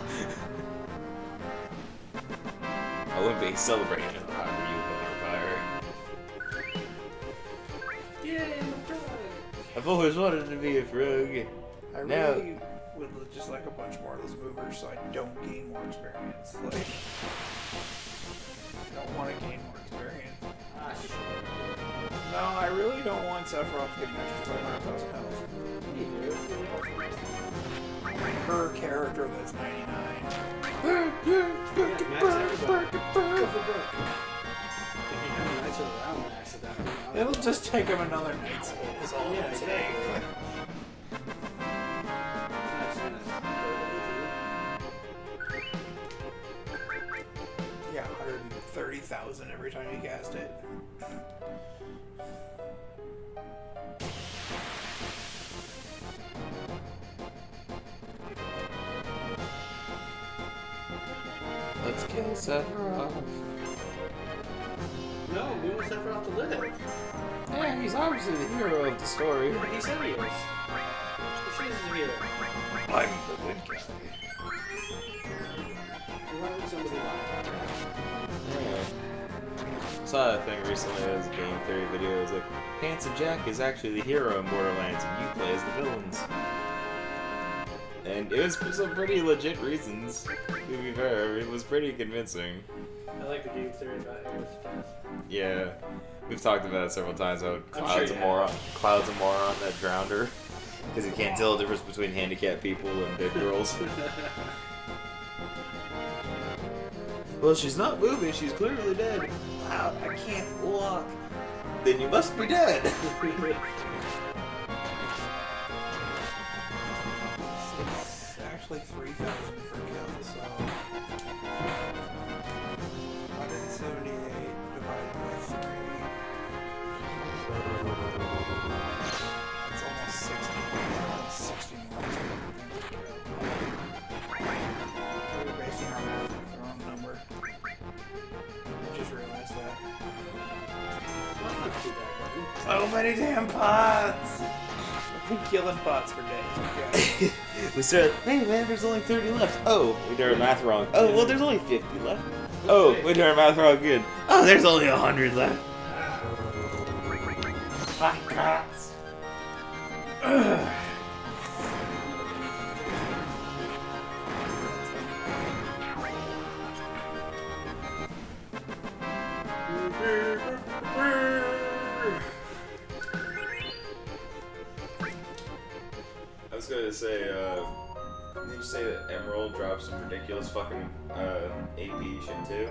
S2: I wouldn't be celebrating I've always wanted to be a frog.
S1: I
S2: No.
S1: really would just like a bunch more of those movers so I don't gain more experience. *laughs* Like, I don't want to gain more experience.
S4: Ah, shit.
S1: No, I really don't want Sephiroth to get an extra 500,000 health. Her character that's 99.
S4: Yeah,
S1: It'll just take him another night's hit, is all
S4: Yeah,
S1: it'll. Yeah, 130,000 every time you cast it.
S2: Let's kill Sephiroth.
S4: No, we want Sephiroth to live.
S2: Yeah, he's obviously the hero of the story.
S4: He said he is. He says he's a hero.
S2: I'm the good guy.
S4: Why would somebody lie?
S2: Yeah. Saw a thing recently as a game theory video. It was like, Handsome Jack is actually the hero in Borderlands, and you play as the villains. And it was for some pretty legit reasons. To be fair, it was pretty convincing.
S4: I like the game theory about
S2: Yeah, we've talked about it several times.
S4: Sure
S2: Cloud's
S4: you
S2: a moron. Cloud's a moron that drowned her *laughs* because he can't tell the difference between handicapped people and dead girls. *laughs* well, she's not moving. She's clearly dead. Cloud, I can't walk. Then you must be dead. *laughs*
S1: Actually 3,000 per kill, so. 178 divided by 3. It's almost 60. Almost 60 more. We're basing our math off the wrong number. I just realized that. So many damn pots! I've *laughs* been killing pots for days. Okay. *laughs*
S2: we said, hey man, there's only 30 left. Oh, we did our math wrong. Oh, well, there's only 50 left. Oh, we did our math wrong again. Oh, there's only 100 left. My God. I was gonna say, uh, did you say that Emerald drops some ridiculous fucking uh, AP shit too?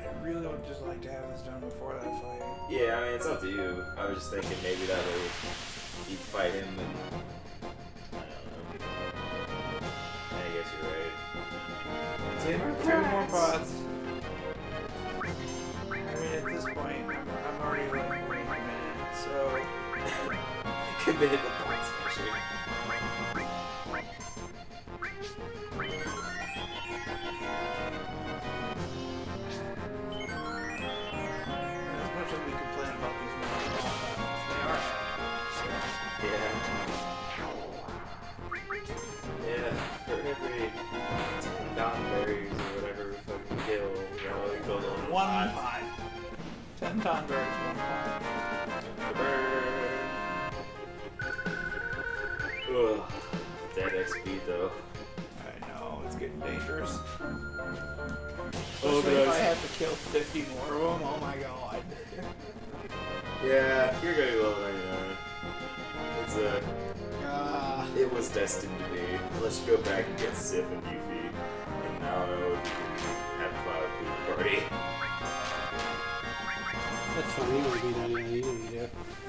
S1: I really would just like to have this done before that fight.
S2: Yeah, I mean it's up to you. I was just thinking maybe that way you fight him and I don't know. I guess you're right.
S1: Two more pots. I mean, at this point, I'm, I'm already like wait a minute. So *laughs*
S2: Committed to Ten
S1: birds, one pot.
S2: Ugh. Dead XP though.
S1: I know it's getting dangerous.
S2: Oh,
S1: Especially if I have to kill 50 more of them. Oh my god. *laughs*
S2: Yeah, you're gonna be level 99. It's uh,
S1: Ah.
S2: it was destined to be. You go back and get Sif and Yuffie, and now can have Cloud be the party.
S4: That's fine.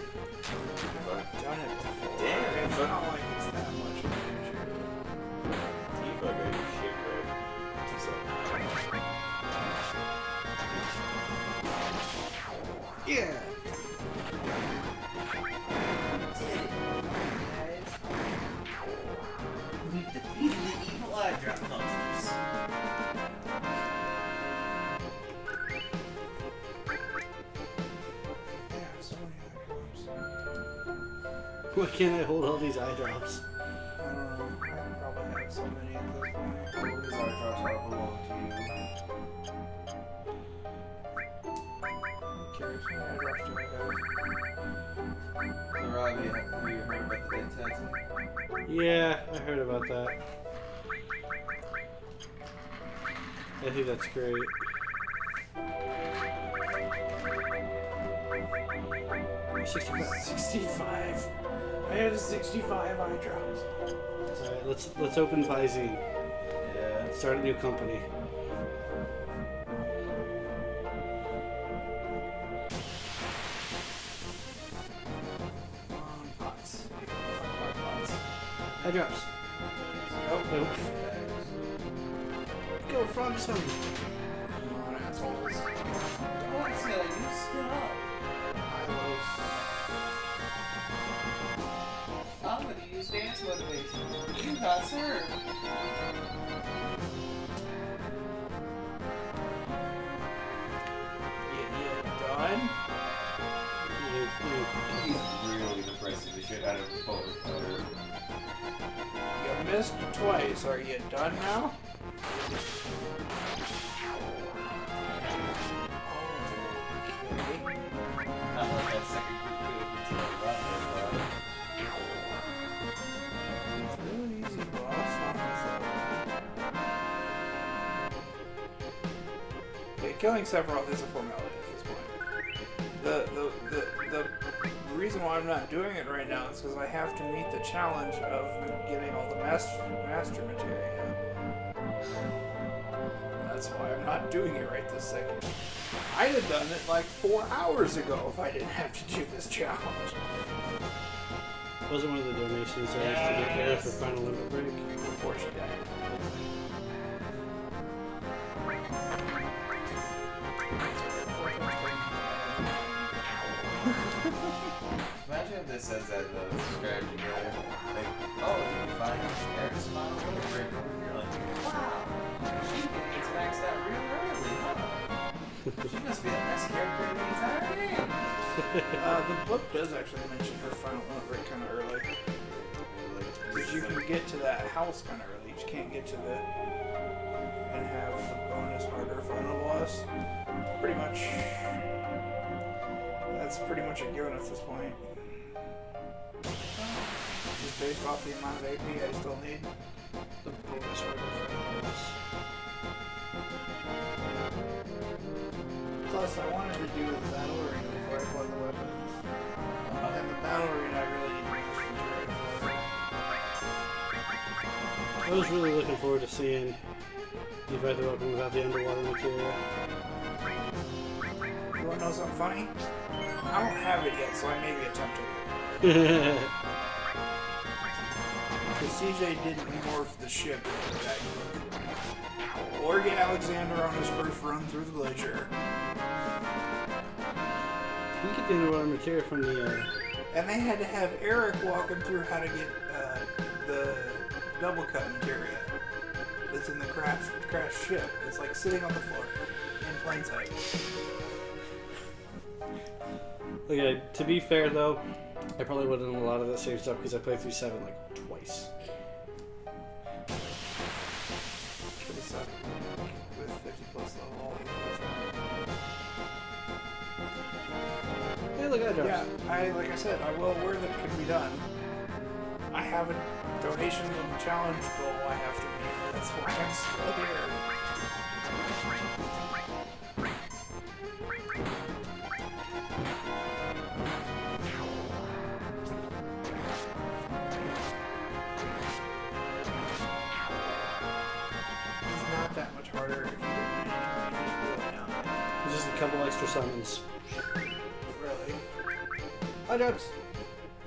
S4: Can't I hold all these eye drops?
S1: I don't know. I probably have so many at this point.
S3: All these eye drops belong to you.
S4: Yeah, I heard about that. I think that's great. Sixty-five.
S1: 65. I have 65 eye drops.
S4: Alright, let's let's open Visine.
S3: Yeah.
S4: Start a new company.
S1: Pots. Pot, pots.
S4: Eye drops.
S1: Oh, nope.
S4: Nope. Go frog some.
S1: Come on, assholes.
S3: What's that? You stop. You
S1: done?
S3: Really depressing the shit out of.
S1: You missed twice. Are you done now? Okay.
S3: Not like that second
S1: killing Sephiroth is a formality at this point. The the the the reason why I'm not doing it right now is because I have to meet the challenge of getting all the master master materia. That's why I'm not doing it right this second. I'd have done it like four hours ago if I didn't have to do this challenge.
S4: Wasn't one of the donations I used to get here for Final Limit Break.
S1: Before
S3: this says that the strategy guy, like, oh, you find Final Limit Break over here. Like, wow, she gets maxed out real early, huh? she must be the best character in the entire game. *laughs*
S1: Uh, the book does actually mention her final limit break kind of early. Because you can get to that house kind of early. You just can't get to the. and have the bonus harder final boss. Pretty much. That's pretty much a given at this point. Just based off the amount of AP I still need.
S4: The bonus order
S1: Plus, I wanted to do the battle arena before I fought the weapons. And the battle arena I really need to use for
S4: I was really looking forward to seeing the weapon without the underwater materia.
S1: You wanna know something funny? I don't have it yet, so I may be attempting *laughs* it. CJ didn't morph the ship the day. Or get Alexander on his first run through the glacier.
S4: you get the underwater materia from the. Uh,
S1: And they had to have Eric walking through how to get uh, the double cut materia that's in the crash, crash ship. It's like sitting on the floor in plain sight.
S4: okay, to be fair though, I probably would have done a lot of that same stuff because I played through seven like twice. Look at that
S1: Yeah. I like I said, I will aware that it can be done. I have a donation and challenge goal I have to meet. That's why I'm still here. It's not that much harder if you just really know.
S4: Just a couple extra summons. Drops.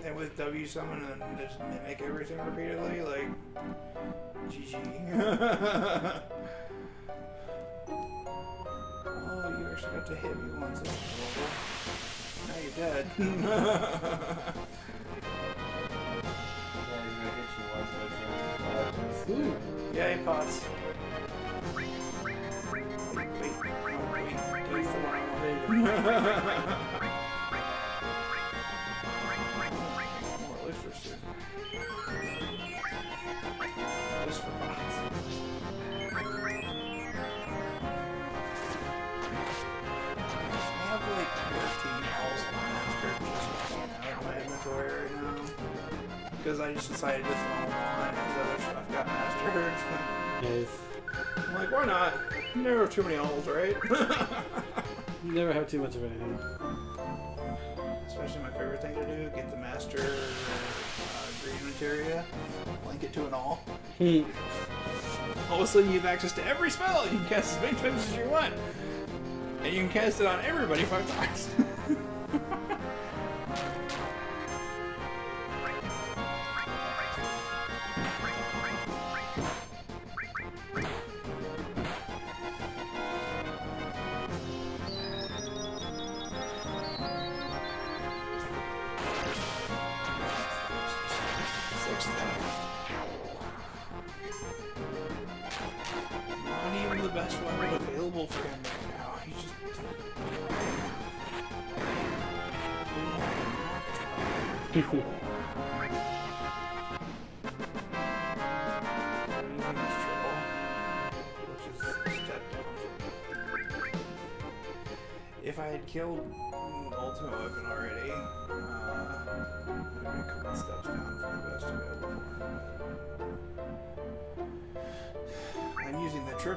S1: And with W summon and just mimic everything repeatedly, like GG. oh, you actually got to hit me once. Now you're dead.
S4: Ooh.
S1: Yay, pots. Wait, wait, wait. Because I just decided to throw them on and the other stuff got mastered.
S4: Nice.
S1: I'm like, why not? You never have too many owls, right? *laughs*
S4: You never have too much of anything.
S1: Especially my favorite thing to do, get the master uh, green materia, link it to an all.
S4: Hmm.
S1: All of a sudden you have access to every spell. You can cast as many times as you want. And you can cast it on everybody five times. *laughs*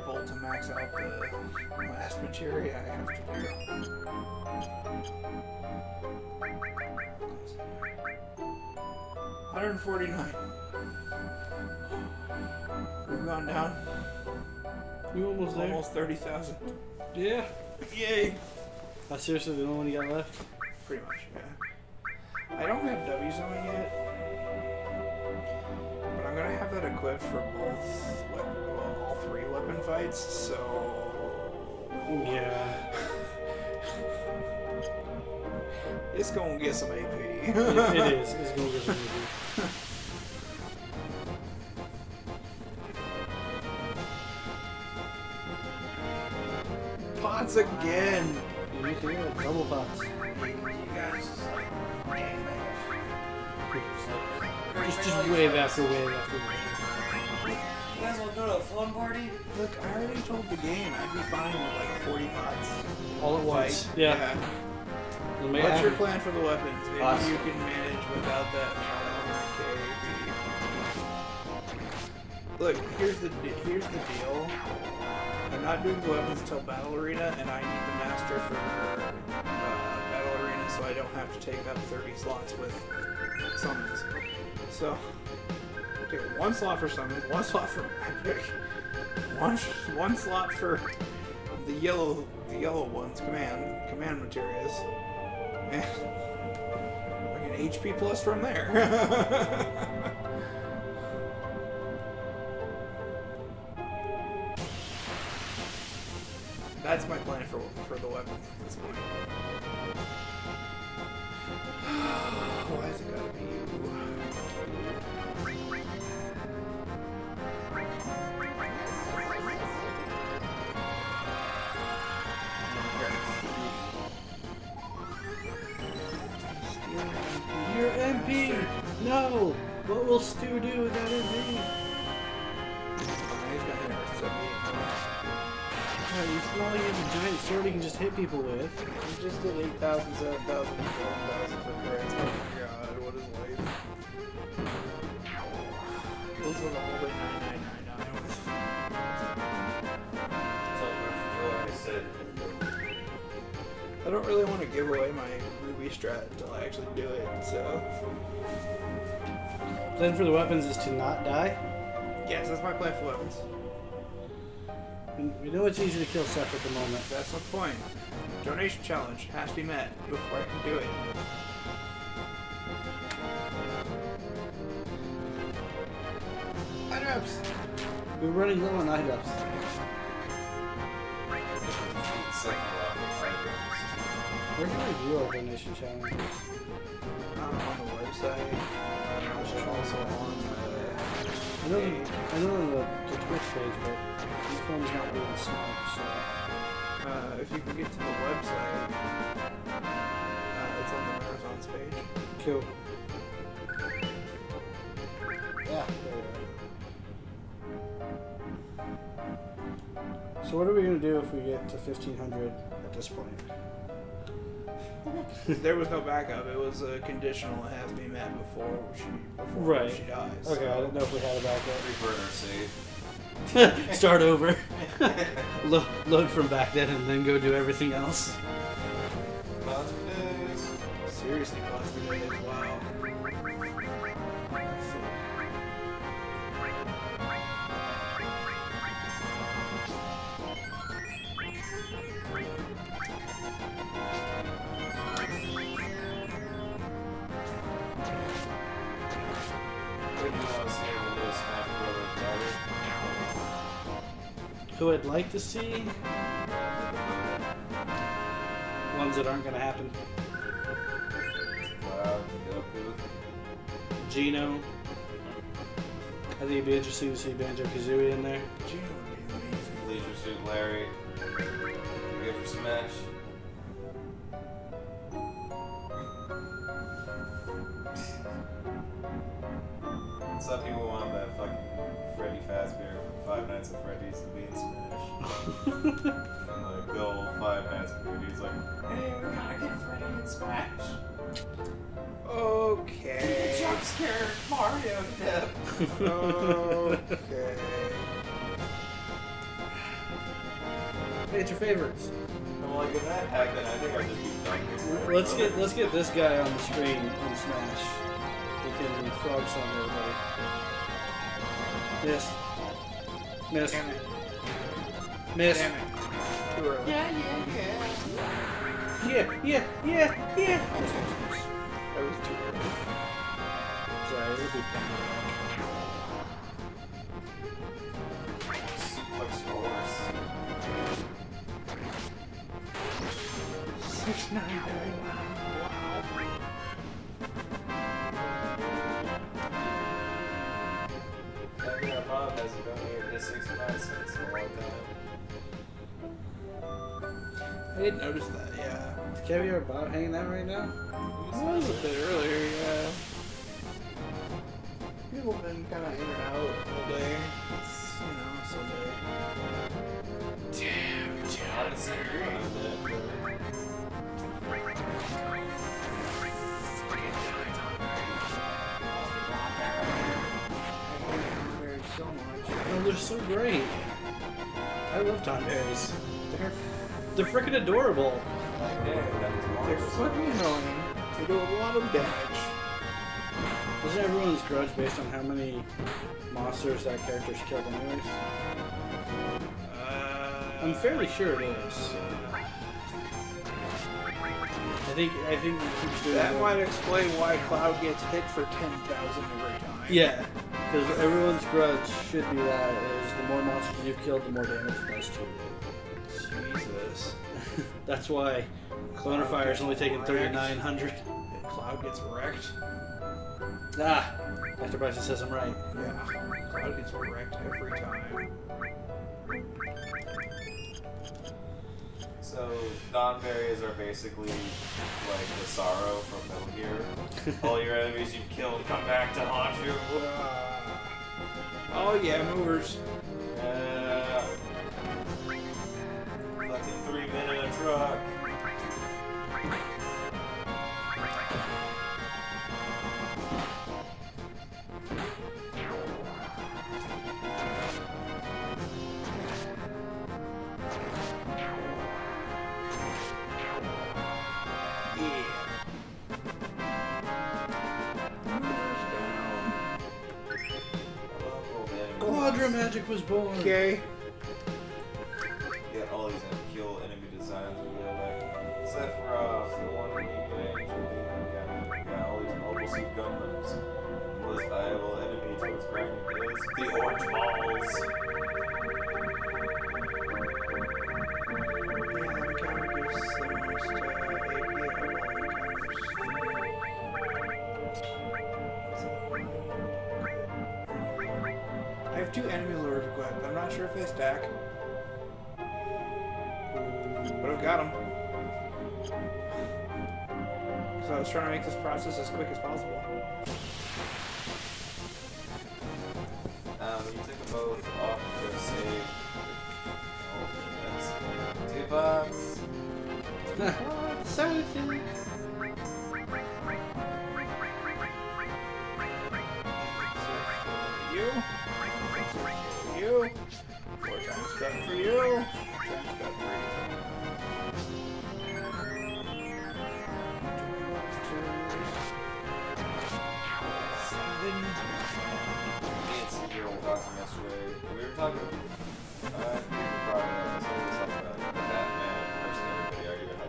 S1: using triple to max out the last materia I have to do. Hundred and forty-nine. We've gone down
S4: You almost there?
S1: almost thirty thousand.
S4: Yeah.
S1: Yay!
S4: That's seriously the only one you got left?
S1: Pretty much, yeah. I don't have W zone yet, but I'm gonna have that equipped for both, weapon fights. So
S4: Yeah. *laughs*
S1: it's gonna get some AP.
S4: it, it *laughs* is. It's to get some AP.
S1: Pots again.
S4: You can get double pots.
S1: You guys like gang
S4: Just, just wave after wave after wave.
S3: You guys want to go to a phone party?
S1: Look, I already told the game I'd be fine with like 40 pots.
S4: All at once.
S1: Fight.
S4: Yeah. Then
S1: What's
S4: have-
S1: your plan for the weapons? Maybe
S2: Awesome.
S1: you can manage without that. Look, here's the here's the deal. I'm not doing the weapons till Battle Arena, and I need the master for uh, Battle Arena, so I don't have to take up 30 slots with summons. So, one slot for summons, one slot for magic, one one slot for the yellow the yellow ones command command materias, and like an HP plus from there. That's my plan for for the weapons at this point.
S4: What will Stu do with that MP?
S1: He's got an Earth 78.
S4: Yeah, he's not like he has a giant sword he can just hit people with.
S1: He just did 8,000, 7,000, 12,000 for crits. Oh my god, what is life? Those are the whole way 9999 with.
S2: So, I said,
S1: I don't really want to give away my ruby strat until I actually do it, so.
S4: Plan for the weapons is to not die.
S1: Yes, that's my plan for weapons.
S4: We- know it's easy to kill Seth at the moment.
S1: That's the point. Donation challenge has to be met before I can do it.
S4: Items! We're running low on items.
S2: second level items.
S4: Where can we view our donation challenge?
S1: Um, on the website. Also on
S4: I
S1: the.
S4: know. I know the, the Twitch page, but my phone's not being smart, so.
S1: Uh, if you can get to the website, uh, it's on the marathons page.
S4: Cool. Yeah, there we are. So what are we gonna do if we get to 1500 at this point?
S1: There was no backup. It was a conditional. It has to be met before she before
S4: Right.
S1: she dies.
S4: Okay, I didn't know if we had a backup.
S2: Revert our save. *laughs*
S4: Start over. *laughs* Lo- load from back then and then go do everything else.
S2: Lots.
S1: Seriously, Buster
S4: Who I'd like to see? Ones that aren't gonna happen.
S2: Wow,
S4: Geno. I think it'd be interesting to see Banjo Kazooie in there.
S1: Geno would be amazing.
S2: Leisure Suit Larry. Good for Smash. Some people want that fucking Freddy Fazbear Five Nights at Freddy's to be in Smash. and like the old Five Nights at Freddy's like, hey, we gotta get Freddy in Smash.
S1: Okay.
S2: Jump scare Mario dip.
S1: okay.
S4: Hey, it's your favorites.
S2: I'm like, if that hack, then I think I'd just be done.
S4: Let's get let's get this guy on the screen in Smash. He can frog song everybody. Miss. Miss.
S1: Damn it.
S4: Miss.
S1: Damn it. Too early.
S2: Yeah, yeah, yeah.
S4: Yeah, yeah, yeah, yeah.
S1: That was too early.
S4: Sorry, it'll be fun.
S2: Suplex horse.
S1: Six nine
S2: I
S1: did notice that, yeah.
S4: Is Caviar Bob hanging out right now?
S1: He was a bit earlier, yeah. People have been kind of in and out all day. It's, you know,
S2: it's all. Damn,
S1: damn. It's.
S4: Oh, they're so great. I love Tonberries.
S1: They're
S4: freaking adorable.
S2: Like, yeah, that was
S1: they're fucking annoying. They do a lot of damage.
S4: Isn't everyone's grudge based on how many monsters that character's killed anyways?
S1: Uh,
S4: I'm fairly sure it is. I think I think it keeps doing
S1: That
S4: it.
S1: might explain why Cloud gets hit for 10,000 every time.
S4: Yeah, because everyone's grudge should be that is the more monsters you've killed, the more damage it does to you.
S1: Jesus.
S4: That's why Cloner Fire is only taking 3,900.
S1: And Cloud gets wrecked.
S4: Ah, Dr. Bryson says I'm right.
S1: Yeah. Cloud gets wrecked every time.
S2: So, Tonberries are basically like the sorrow from Metal Gear. *laughs* All your enemies you've killed come back to haunt you.
S1: Uh, oh yeah, movers.
S2: Uh, in a truck.
S1: Yeah. Movers down.
S2: Man.
S4: Quadra Magic was born.
S1: Okay.
S2: Gundams. The most valuable enemy towards grinding is the orange balls.
S1: I have two enemy lures equipped. I'm not sure if they stack. But I've got them. So I was trying to make this process as quick as possible.
S2: Um, you took them both off to save. Oh, goodness. Two bucks. *laughs*
S1: For you. For you. Four times better for you.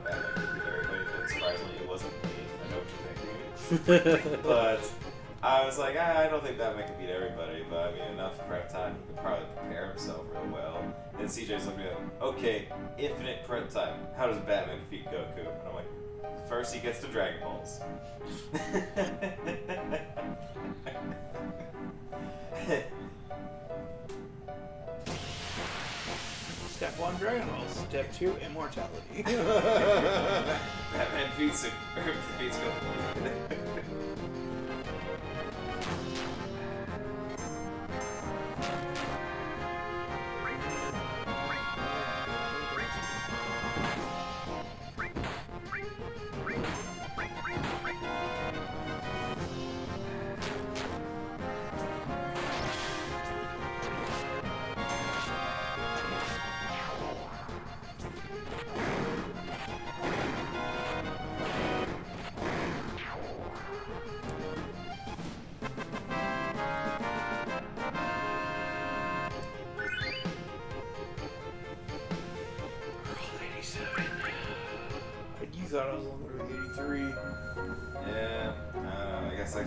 S2: Batman could beat everybody, but surprisingly it wasn't me. I know what you're thinking. But I was like, ah, I don't think Batman could beat everybody, but I mean, enough prep time, he could probably prepare himself real well. And CJ's looking at, okay, infinite prep time. How does Batman defeat Goku? And I'm like, first he gets to Dragon Balls. *laughs* *laughs*
S1: one, Dragon Ball. Step two, immortality. *laughs*
S2: Batman defeats, defeats Goku. *laughs*
S1: you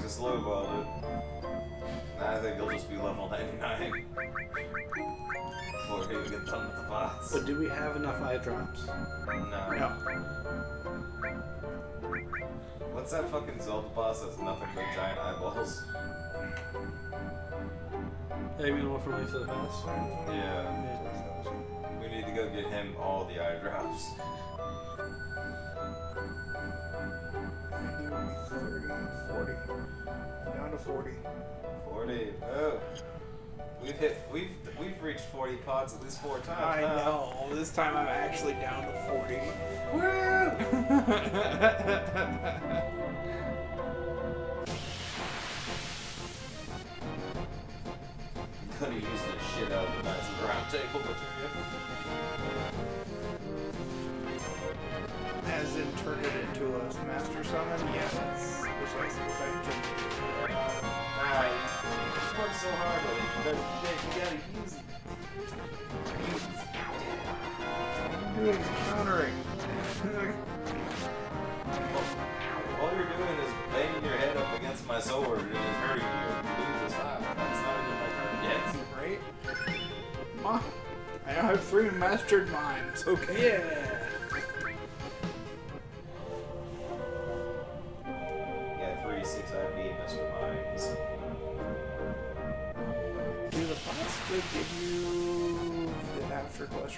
S2: know. I guess I just it. Now I think you'll just be level 99 before we even get done with the bots.
S4: But do we have enough eye drops?
S2: No.
S1: No.
S2: What's that fucking Zelda boss that's nothing but giant eyeballs?
S4: Hey, you know from Link to the Past?
S2: Yeah. We need to go get him all the eye drops.
S1: I think it would be 30, 40. Down to 40.
S2: 40. Oh. We've hit, we've, we've reached 40 pods at least four times.
S1: I
S2: now.
S1: know. This time I'm actually down to 40.
S2: Could *laughs* have used the shit out of the Knights of the Round Table materia.
S1: As in turn it into a master summon? Yeah,
S2: so hard with it. You, better, you gotta use it. Use it.
S1: I'm doing is countering. *laughs*
S2: All you're doing is banging your head up against my sword and it's hurting you. Please stop. That's not even my turn yet.
S1: right? Ma, I now have three mastered minds. Okay.
S4: Yeah.
S2: Yeah, three, six IB, Mr. Mines.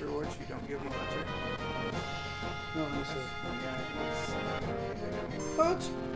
S1: Rewards you don't give them later?
S4: No, I see.
S1: But
S2: uh,